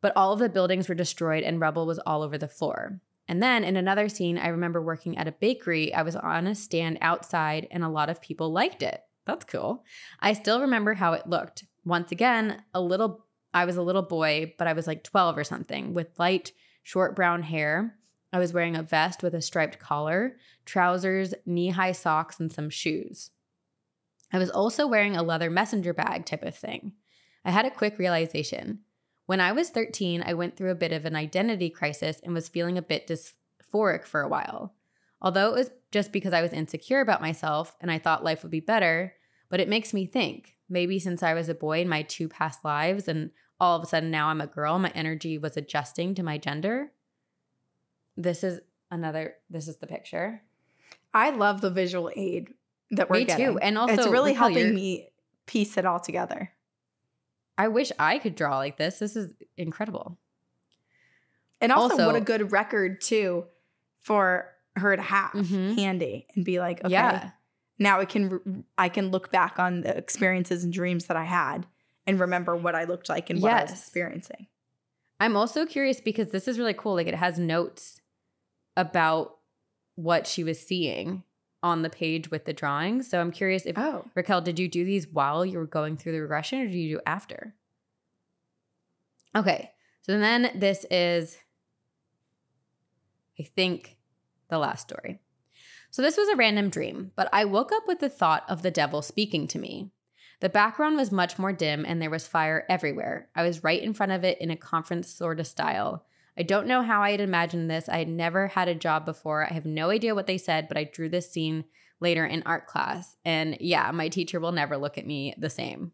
but all of the buildings were destroyed and rubble was all over the floor. And then in another scene, I remember working at a bakery. I was on a stand outside, and a lot of people liked it. That's cool. I still remember how it looked. Once again, a little I was a little boy, but I was like 12 or something with light, short brown hair. I was wearing a vest with a striped collar, trousers, knee high socks, and some shoes. I was also wearing a leather messenger bag type of thing. I had a quick realization. When I was 13, I went through a bit of an identity crisis and was feeling a bit dysphoric for a while. Although it was just because I was insecure about myself and I thought life would be better, but it makes me think maybe since I was a boy in my two past lives and all of a sudden now I'm a girl, my energy was adjusting to my gender. This is another, this is the picture. I love the visual aid that we're Me getting. too. And also, it's really helping me piece it all together. I wish I could draw like this. This is incredible. And also, Also- what a good record too for her to have Mhm. handy and be like, okay, Yeah. now I can I can look back on the experiences and dreams that I had and remember what I looked like and what I was experiencing. I'm also curious because this is really cool. Like it has notes about what she was seeing on the page with the drawings. So I'm curious if Oh, Raquel, did you do these while you were going through the regression or did you do after? Okay. So then this is, I think, the last story. So this was a random dream, but I woke up with the thought of the devil speaking to me. The background was much more dim and there was fire everywhere. I was right in front of it in a conference sort of style. I don't know how I had imagined this. I had never had a job before. I have no idea what they said, but I drew this scene later in art class. And yeah, my teacher will never look at me the same.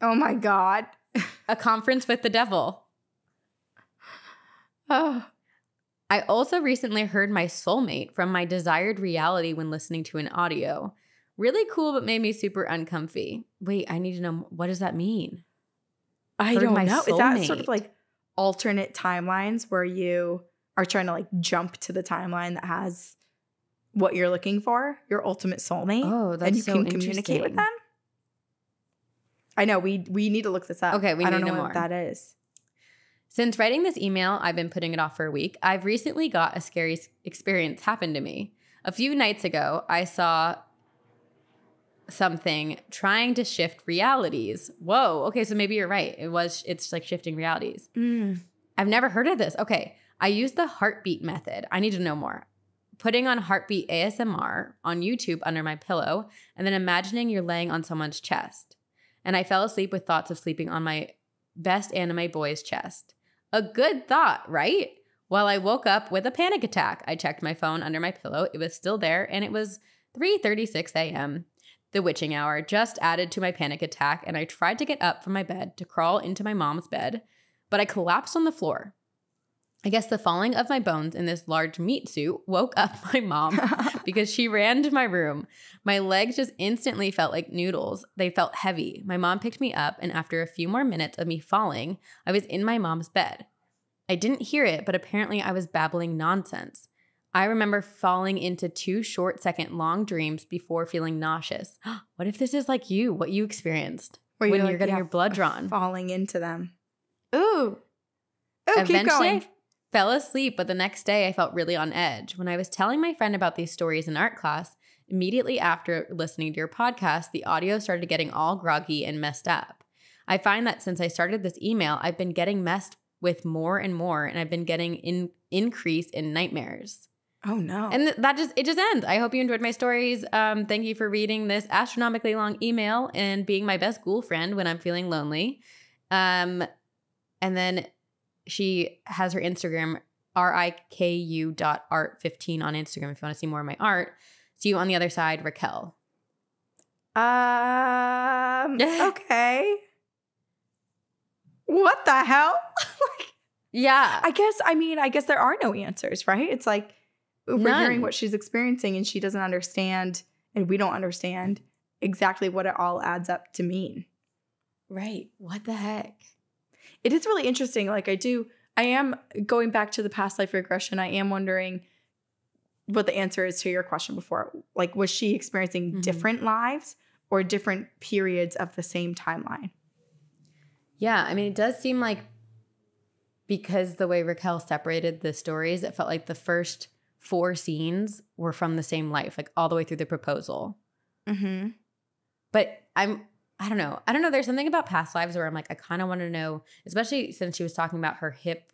oh my god. *laughs* A conference with the devil. Oh, I also recently heard my soulmate from my desired reality when listening to an audio. Really cool, but made me super uncomfy. Wait, I need to know what does that mean? I Heard don't know. Is that sort of like alternate timelines where you are trying to like jump to the timeline that has what you're looking for, your ultimate soulmate, Oh, that's and you so can communicate with them? I know we we need to look this up. Okay, we I don't need to know know what that is. Since writing this email, I've been putting it off for a week. I've recently got a scary experience happen to me. A few nights ago, I saw something trying to shift realities. Whoa. Okay, so maybe you're right. It was it's like shifting realities. Mm. I've never heard of this. Okay. I use the heartbeat method. I need to know more. Putting on heartbeat ASMR on YouTube under my pillow and then imagining you're laying on someone's chest. And I fell asleep with thoughts of sleeping on my best anime boy's chest. A good thought, right? Well, I woke up with a panic attack. I checked my phone under my pillow. It was still there and it was 3:36 a.m. The witching hour just added to my panic attack, and I tried to get up from my bed to crawl into my mom's bed, but I collapsed on the floor. I guess the falling of my bones in this large meat suit woke up *laughs* my mom *laughs* because she ran to my room. My legs just instantly felt like noodles. They felt heavy. My mom picked me up, and after a few more minutes of me falling, I was in my mom's bed. I didn't hear it, but apparently I was babbling nonsense. I remember falling into two short second long dreams before feeling nauseous. *gasps* what if this is like you, what you experienced Where when you're you're getting yeah, your blood drawn? falling into them. Ooh. Ooh, keep Eventually, going. I fell asleep, but the next day I felt really on edge. When I was telling my friend about these stories in art class, immediately after listening to your podcast, the audio started getting all groggy and messed up. I find that since I started this email, I've been getting messed with more and more, and I've been getting in increase in nightmares. Oh no. And th- that just it just ends. I hope you enjoyed my stories. Um, thank you for reading this astronomically long email and being my best ghoul friend when I'm feeling lonely. Um, and then she has her Instagram r-i-k-u dot art 15 on Instagram if you want to see more of my art. See you on the other side, Raquel. um *laughs* okay. What the hell? *laughs* like Yeah. I guess I mean, I guess there are no answers, right? It's like we're hearing what she's experiencing and she doesn't understand and we don't understand exactly what it all adds up to mean. right. What the heck? It is really interesting. Like I do I am going back to the past life regression. I am wondering what the answer is to your question before. Like was she experiencing Mhm. different lives or different periods of the same timeline? Yeah, I mean, it does seem like because the way Raquel separated the stories, it felt like the first four scenes were from the same life, like all the way through the proposal. Mm-hmm. But I'm, I don't know. I don't know. There's something about past lives where I'm like, I kind of want to know, especially since she was talking about her hip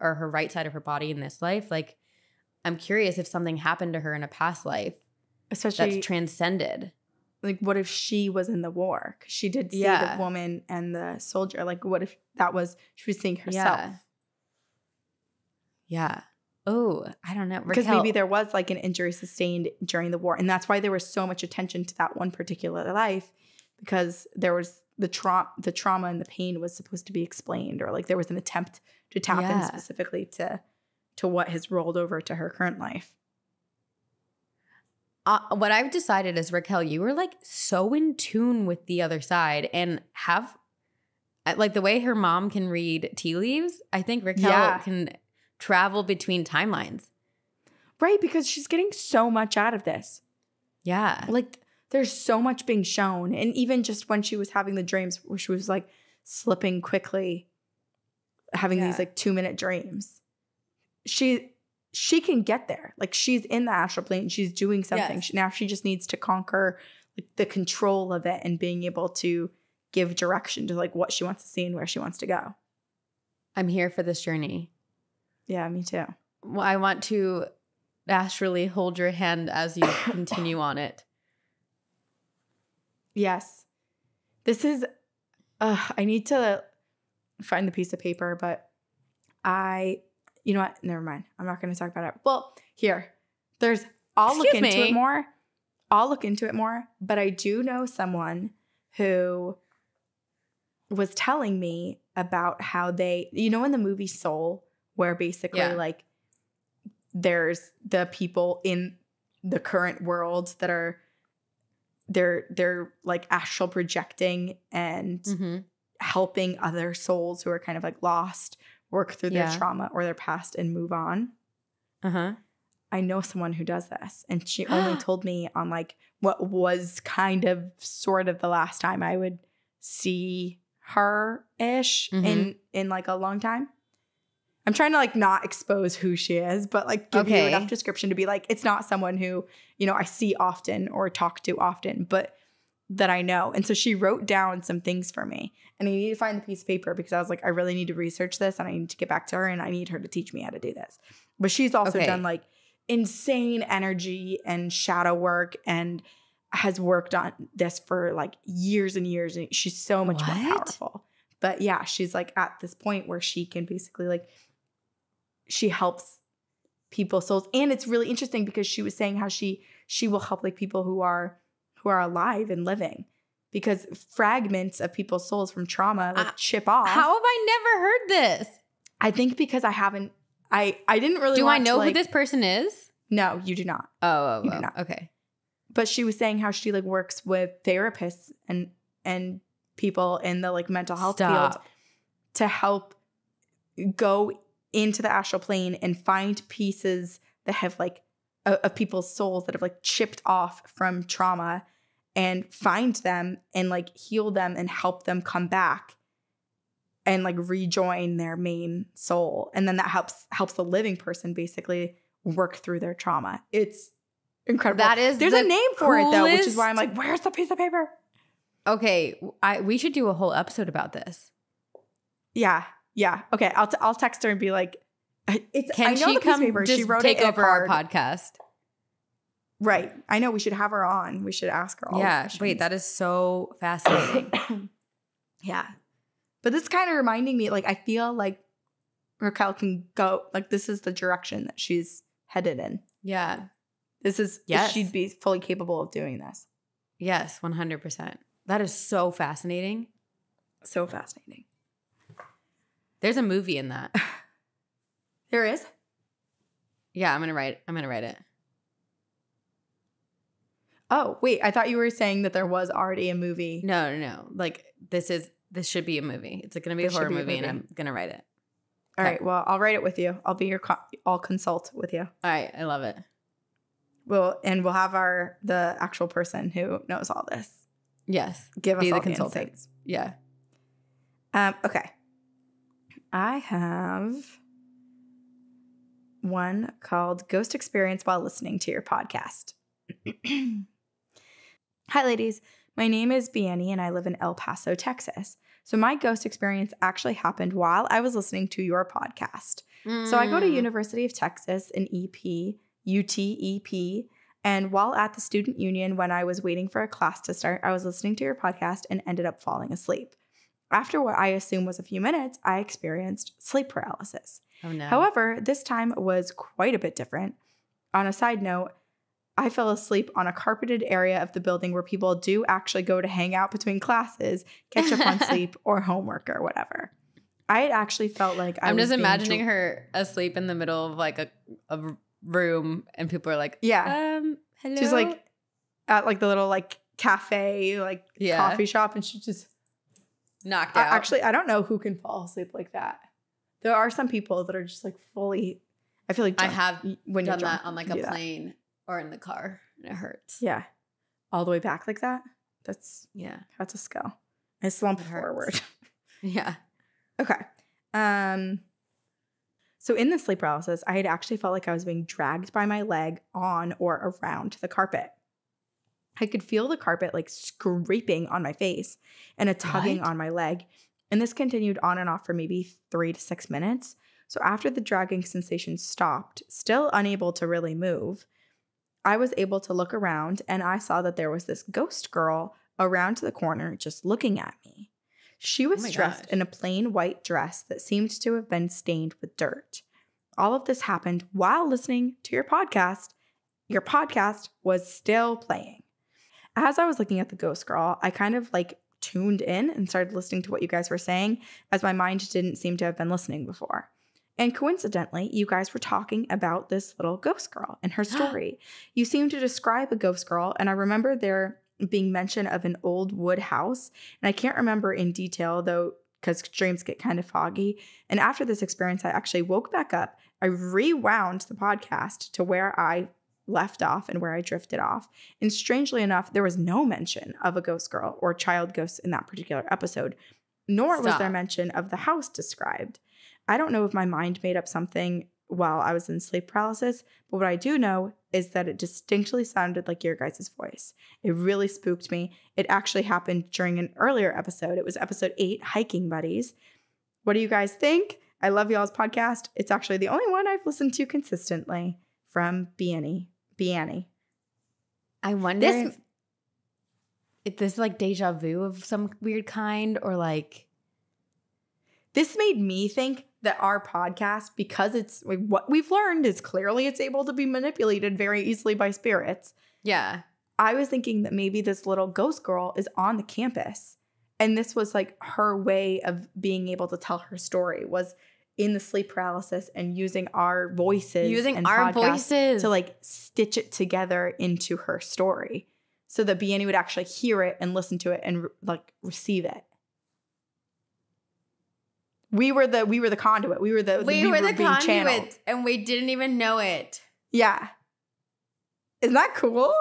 or her right side of her body in this life. Like, I'm curious if something happened to her in a past life Especially that's transcended. like what if she was in the war? 'Cause she did see Yeah. the woman and the soldier. Like what if that was she was seeing herself? Yeah. Yeah. Oh, I don't know. Because maybe there was like an injury sustained during the war. And that's why there was so much attention to that one particular life because there was the trauma the trauma and the pain was supposed to be explained or like there was an attempt to tap in specifically to to what has rolled over to her current life. uh, what I've decided is Raquel, you were like so in tune with the other side and have uh, like the way her mom can read tea leaves. I think Raquel Yeah. can travel between timelines. Right, because she's getting so much out of this. Yeah. like there's so much being shown and even just when she was having the dreams where she was like slipping quickly having Yeah. these like 2 minute dreams she she can get there like she's in the astral plane she's doing something Yes. She- now she just needs to conquer like the control of it and being able to give direction to like what she wants to see and where she wants to go I'm here for this journey. Yeah me too Well, I want to astrally hold your hand as you *coughs* continue on it. Yes. This is uh I need to find the piece of paper, but I you know what? Never mind. I'm not going to talk about it. Well, here. There's I'll look into me. it more. I'll look into it more, but I do know someone who was telling me about how they you know in the movie Soul where basically Yeah. like there's the people in the current world that are they're they're like astral projecting and Mhm. helping other souls who are kind of like lost work through their trauma or their past and move on. Uh-huh. I know someone who does this and she *gasps* only told me on like what was kind of sort of the last time I would see her ish in Mhm. in like a long time. I'm trying to like not expose who she is, but like give you enough description to be like it's not someone who, you know, I see often or talk to often, but that I know. And so she wrote down some things for me. And I need to find the piece of paper because I was like, I really need to research this and I need to get back to her and I need her to teach me how to do this. But she's also Okay. done like insane energy and shadow work and has worked on this for like years and years. And she's so much more powerful. But yeah, she's like at this point where she can basically like, she helps people's souls. And it's really interesting because she was saying how she she will help like people who are who are alive and living because fragments of people's souls from trauma like Uh, chip off. How have I never heard this? I think because I haven't I I didn't really Do I want to, know who like- this person is? No, you do not. Oh, oh, You do oh, not. okay. But she was saying how she like works with therapists and and people in the like mental health field to help go into the astral plane and find pieces that have like of, of people's souls that have like chipped off from trauma and find them and like heal them and help them come back and like rejoin their main soul. And then that helps helps the living person basically work through their trauma. It's incredible. That is there's the a name for it though which is why i'm like where's the piece of paper? Okay, I we should do a whole episode about this. Yeah, yeah. Okay, I'll t- I'll text her and be like, "It's Can I know she the come paper. just She wrote take it over our podcast? Right. I know we should have her on. We should ask her all. yeah. Wait, that is so fascinating. *coughs* yeah, but this kind of reminding me, like, I feel like Raquel can go. Like, this is the direction that she's headed in. yeah. This is Yes. she'd be fully capable of doing this. Yes, one hundred percent. That is so fascinating. So fascinating. There's a movie in that. *laughs* There is. Yeah, I'm gonna write. I'm gonna write it. Oh wait, I thought you were saying that there was already a movie. No, no, no. Like this is this should be a movie. It's gonna be This a horror be a movie, and. I'm gonna write it. All okay. right. Well, I'll write it with you. I'll be your. Co- I'll consult with you. All right, I love it. We'll and we'll have our the actual person who knows all this Yes, give us Be the all the insights. yeah. Um, okay, I have one called "Ghost Experience While Listening to Your Podcast." *clears throat* Hi, ladies. My name is Bianni, and I live in El Paso, Texas. So my ghost experience actually happened while I was listening to your podcast. So I go to Mm. University of Texas in E EP, UTEP, and while at the student union when I was waiting for a class to start, I was listening to your podcast and ended up falling asleep. After what I assume was a few minutes, I experienced sleep paralysis. Oh no. However, this time was quite a bit different. On a side note, I fell asleep on a carpeted area of the building where people do actually go to hang out between classes, catch up on *laughs* sleep, or homework or whatever. I had actually felt like I I'm was just imagining her asleep in the middle of like a, a room, and people are like, Yeah. um, hello." She's like at like the little like cafe, like Yeah. coffee shop, and she just knocked I- out. actually I don't know who can fall asleep like that. There are some people that are just like fully. I feel like I have when you're done drunk, that on like a do that. plane or in the car, and it hurts. Yeah, all the way back like that. That's Yeah. that's a skill. I slump forward. *laughs* Yeah. okay. Um. So in the sleep paralysis, I had actually felt like I was being dragged by my leg on or around the carpet. I could feel the carpet like scraping on my face and a tugging What? on my leg. And this continued on and off for maybe three to six minutes. So after the dragging sensation stopped, still unable to really move, I was able to look around and I saw that there was this ghost girl around the corner just looking at me. She was Oh dressed gosh. in a plain white dress that seemed to have been stained with dirt. All of this happened while listening to your podcast. Your podcast was still playing. As I was looking at the ghost girl, I kind of like tuned in and started listening to what you guys were saying, as my mind didn't seem to have been listening before. And coincidentally, you guys were talking about this little ghost girl and her *gasps* story. you seemed to describe a ghost girl, and I remember there being mention of an old wood house. And I can't remember in detail though, because dreams get kind of foggy. And after this experience, I actually woke back up. I rewound the podcast to where I left off and where I drifted off. And strangely enough, there was no mention of a ghost girl or child ghost in that particular episode, nor was there mention of the house described. I don't know if my mind made up something while I was in sleep paralysis, but what I do know is that it distinctly sounded like your guys' voice. It really spooked me. It actually happened during an earlier episode. It was episode eight, Hiking Buddies. What do you guys think? I love y'all's podcast. It's actually the only one I've listened to consistently from Bianni. Bianni. I wonder This- if, if this is like deja vu of some weird kind, or like This made me think that our podcast, because it's like, what we've learned is clearly it's able to be manipulated very easily by spirits. yeah, I was thinking that maybe this little ghost girl is on the campus. And this was like her way of being able to tell her story was in the sleep paralysis and using our voices Using and our voices to like stitch it together into her story so that Bianni would actually hear it and listen to it and like receive it. We were the we were the conduit. We were the we, were the being channeled. conduit, and we didn't even know it. Yeah. Isn't that cool?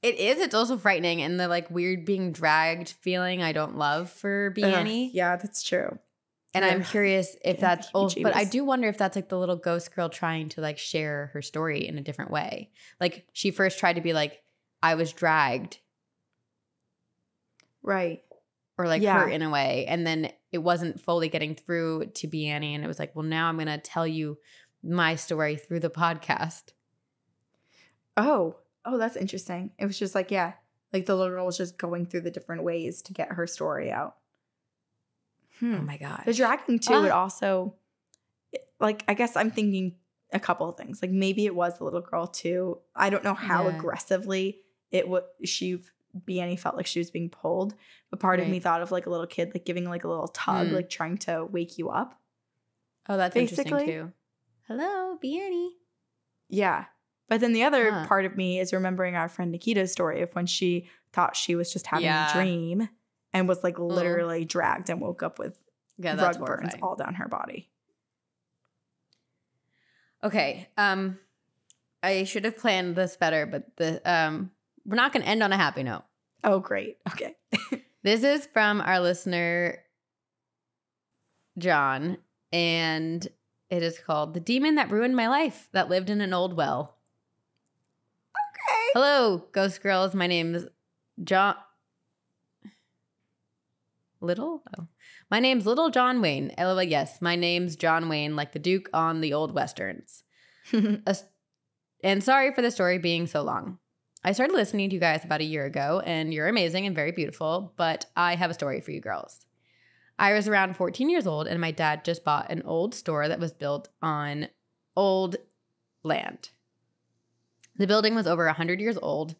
It is. It's also frightening, and the like weird being dragged feeling I don't love for Bianni. Ugh, yeah, that's true. And I'm curious if Yeah, that's old, but I do wonder if that's like the little ghost girl trying to like share her story in a different way. Like she first tried to be like, I was dragged Right. or like Yeah. hurt in a way. And then it wasn't fully getting through to Bianni. And it was like, well, now I'm going to tell you my story through the podcast. Oh, oh, that's interesting. It was just like, yeah, like the little girl was just going through the different ways to get her story out. Hmm. Oh my God. The dragging too would Ah. also, like, I guess I'm thinking a couple of things. Like maybe it was the little girl too. I don't know how Yeah. aggressively it would she Bianni felt like she was being pulled, but part of me thought of like a little kid like giving like a little tug, Mm. like trying to wake you up. Oh, that's interesting too. Hello, Bianni. Yeah. But then the other Huh. part of me is remembering our friend Nikita's story of when she thought she was just having Yeah. a dream and was like literally dragged and woke up with Yeah, rug burns all down her body. Okay. Um, I should have planned this better, but the um, we're not going to end on a happy note. Oh, great. Okay. *laughs* This is from our listener, John, and it is called The Demon That Ruined My Life That Lived in an Old Well. Okay. Hello, Ghost Girls. My name is John. Little? Oh. My name's Little John Wayne. Oh, LOL, yes, my name's John Wayne, like the Duke on the old Westerns. *laughs* And sorry for the story being so long. I started listening to you guys about a year ago, and you're amazing and very beautiful, but I have a story for you girls. I was around 14 years old, and my dad just bought an old store that was built on old land. The building was over 100 years old,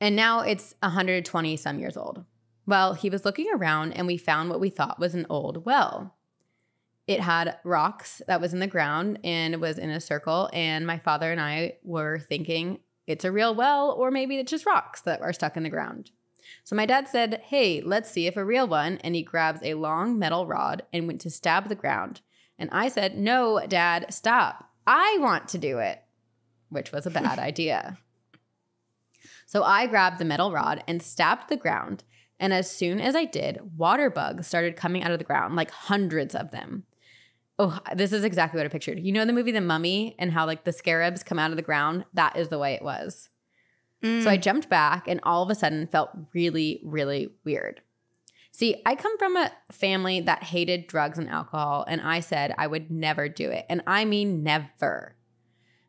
and now it's 120 some years old. Well, he was looking around, and we found what we thought was an old well. It had rocks that was in the ground and was in a circle. And my father and I were thinking it's a real well, or maybe it's just rocks that are stuck in the ground. So my dad said, Hey, let's see if a real one. And he grabs a long metal rod and went to stab the ground. And I said, No, dad, stop. I want to do it, which was a bad *laughs* idea. So I grabbed the metal rod and stabbed the ground. And as soon as I did, water bugs started coming out of the ground, like hundreds of them. Oh, this is exactly what I pictured. You know the movie The Mummy and how like the scarabs come out of the ground? That is the way it was. So I mm. jumped back and all of a sudden felt really, really weird. See, I come from a family that hated drugs and alcohol, and I said I would never do it. And I mean, never.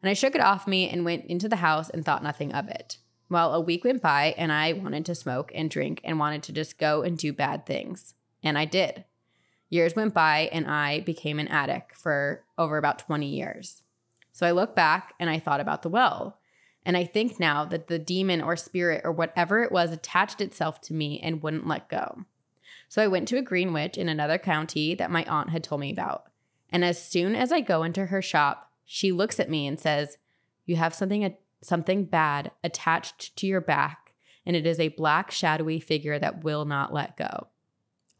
And I shook it off me and went into the house and thought nothing of it. Well, a week went by, and I wanted to smoke and drink and wanted to just go and do bad things. And I did. Years went by, and I became an addict for over about 20 years. So I look back and I thought about the well. And I think now that the demon or spirit or whatever it was attached itself to me and wouldn't let go. So I went to a green witch in another county that my aunt had told me about. And as soon as I go into her shop, she looks at me and says, "You have something something bad attached to your back, and it is a black shadowy figure that will not let go."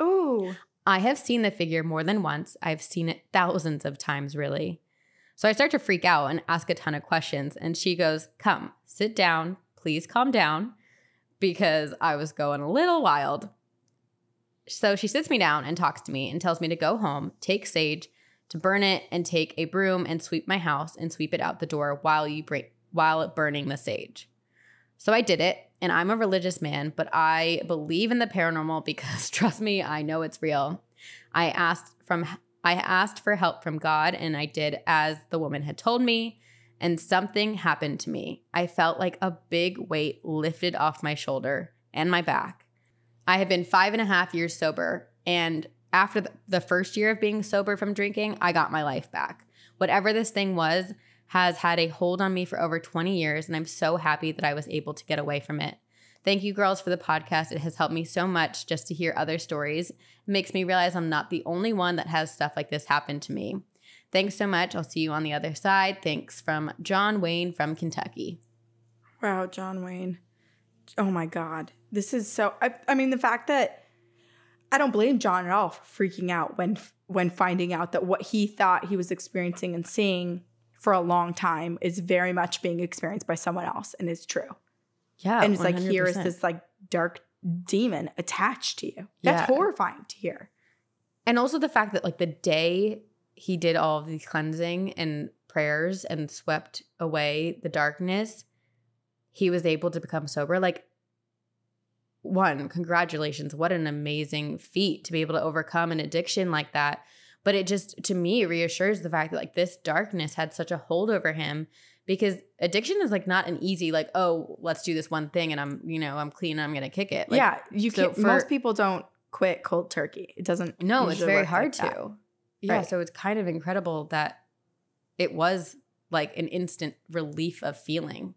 Ooh. I have seen the figure more than once. I've seen it thousands of times, really. So I start to freak out and ask a ton of questions. And she goes, Come, sit down. Please calm down because I was going a little wild. So she sits me down and talks to me and tells me to go home, take sage, to burn it, and take a broom and sweep my house and sweep it out the door while you break while burning the sage. So I did it, and I'm a religious man, but I believe in the paranormal *laughs* because trust me, I know it's real. I asked from I asked for help from God and I did as the woman had told me, and something happened to me. I felt like a big weight lifted off my shoulder and my back. I have been five and a half years sober, and after the- the first year of being sober from drinking, I got my life back. Whatever this thing was has had a hold on me for over 20 years, and I'm so happy that I was able to get away from it. Thank you, girls, for the podcast. It has helped me so much just to hear other stories. It makes me realize I'm not the only one that has stuff like this happen to me. Thanks so much. I'll see you on the other side. Thanks from John Wayne from Kentucky. Wow, John Wayne. Oh my God. This is so. I, I mean, the fact that I don't blame John at all for freaking out when when finding out that what he thought he was experiencing and seeing for a long time is very much being experienced by someone else and is true. Yeah. and it's like here is this like dark demon attached to you. That's Yeah. horrifying to hear. And also the fact that like the day he did all of the cleansing and prayers and swept away the darkness, he was able to become sober. Like one, congratulations. What an amazing feat to be able to overcome an addiction like that. But it just to me reassures the fact that like this darkness had such a hold over him because addiction is like not an easy like oh let's do this one thing and I'm you know I'm clean and I'm gonna kick it like, yeah, you so can't. for- most people don't quit cold turkey. It doesn't. No, it's very hard like to. that. Yeah, Right. so it's kind of incredible that it was like an instant relief of feeling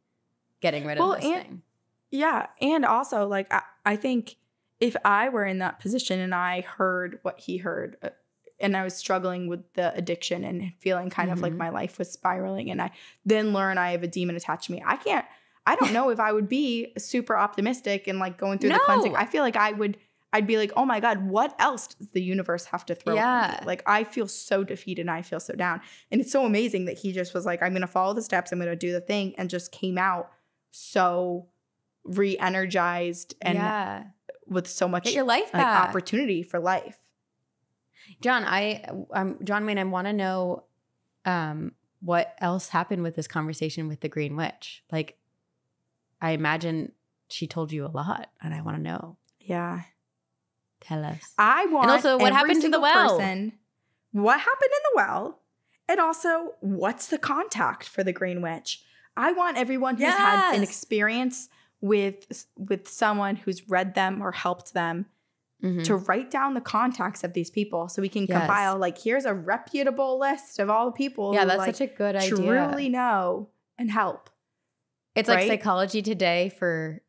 getting rid Well, of this and- thing. Yeah, and also like I, I think if I were in that position and I heard what he heard, uh, and I was struggling with the addiction and feeling kind of like Mhm. my life was spiraling, and I then learn I have a demon attached to me, I can't. I don't know if I would be super optimistic and like going through the cleansing. I feel like I would. I'd be like, oh my god, what else does the universe have to throw? at me? Yeah. Like I feel so defeated and I feel so down, and it's so amazing that he just was like, I'm gonna follow the steps, I'm gonna do the thing, and just came out so re-energized and yeah, with so much get your life like opportunity for life. John. I, um, John Wayne. I want to know, um, what else happened with this conversation with the Green Witch? Like, I imagine she told you a lot, and I want to know. Yeah. Tell us. I want And also, what happened to the well? Person, what happened in the well? And also, what's the contact for the Green Witch? I want everyone who's had an experience with with someone who's read them or helped them Mhm. to write down the contacts of these people so we can Yes. compile like here's a reputable list of all the people yeah, who that's like such a good idea. truly know and help. It's like psychology today for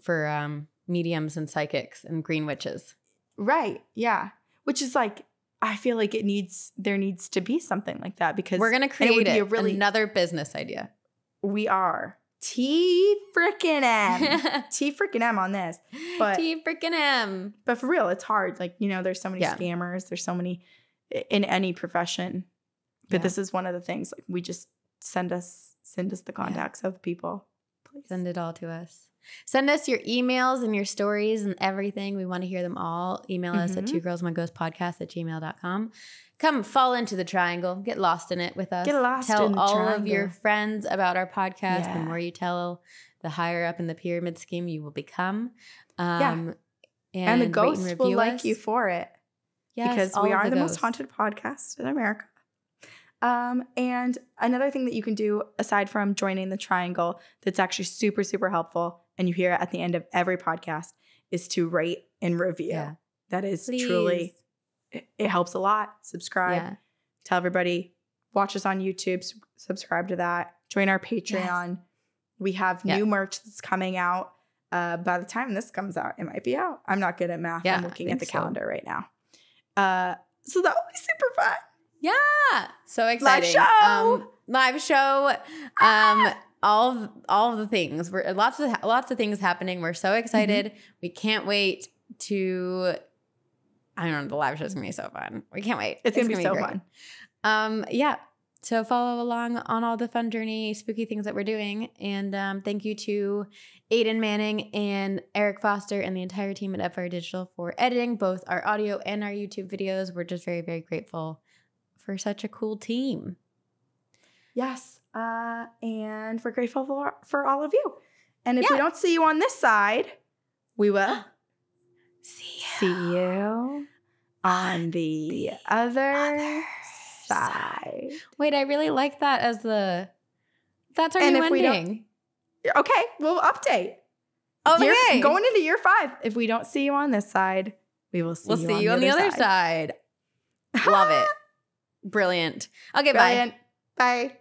for um mediums and psychics and green witches. Right. Yeah. Which is like I feel like it needs there needs to be something like that because We're gonna and it would create be a really- another business idea. we are T freaking M. *laughs* T freaking M on this. But- T freaking M. But for real, it's hard. Like, you know, there's so many Yeah. scammers, there's so many in any profession. But Yeah. this is one of the things like we just send us send us the contacts of people. Please. Send it all to us. Send us your emails and your stories and everything. We want to hear them all. Email us at Mhm. two girls one ghost podcast at gmail.com. Come fall into the triangle. Get lost in it with us. Get lost tell the all of your friends about our podcast. The more you tell, the higher up in the pyramid scheme you will become. Yeah. Um, And, the ghosts will review like you for it. Yes, because we are the, most haunted podcast in America. Um, and another thing that you can do aside from joining the triangle that's actually super, super helpful, and you hear it at the end of every podcast, is to rate and review. Yeah. That is Please. truly it, it helps a lot. Subscribe, Yeah. tell everybody, watch us on YouTube, subscribe to that, join our Patreon. We have Yeah. new merch that's coming out. Uh, by the time this comes out, it might be out. I'm not good at math. Yeah, I'm looking at the so. calendar right now. Uh, so that will be super fun. Yeah. So exciting. Live show! Um, live show. Um, all of, all of the things. We're lots of lots of things happening. We're so excited. Mm-hmm. We can't wait to I don't know, the live show is gonna be so fun. We can't wait. It's, gonna, be so great. fun. Um, yeah. So follow along on all the fun journey, spooky things that we're doing. And um, thank you to Aiden Manning and Eric Foster and the entire team at Fire Digital for editing both our audio and our YouTube videos. We're just very, very grateful for such a cool team. Yes. Uh, and we're grateful for, for all of you. And if we don't see you on this side, we will *gasps* *laughs* See see you on the, the other, side. Wait, I really like that as the. That's our And new ending. Okay, we'll update. Oh, Year- okay. going into year five. If we don't see you on this side, we will see we'll you see on you the on the other other side. Love it. *laughs* Brilliant. Okay, bye. Bye.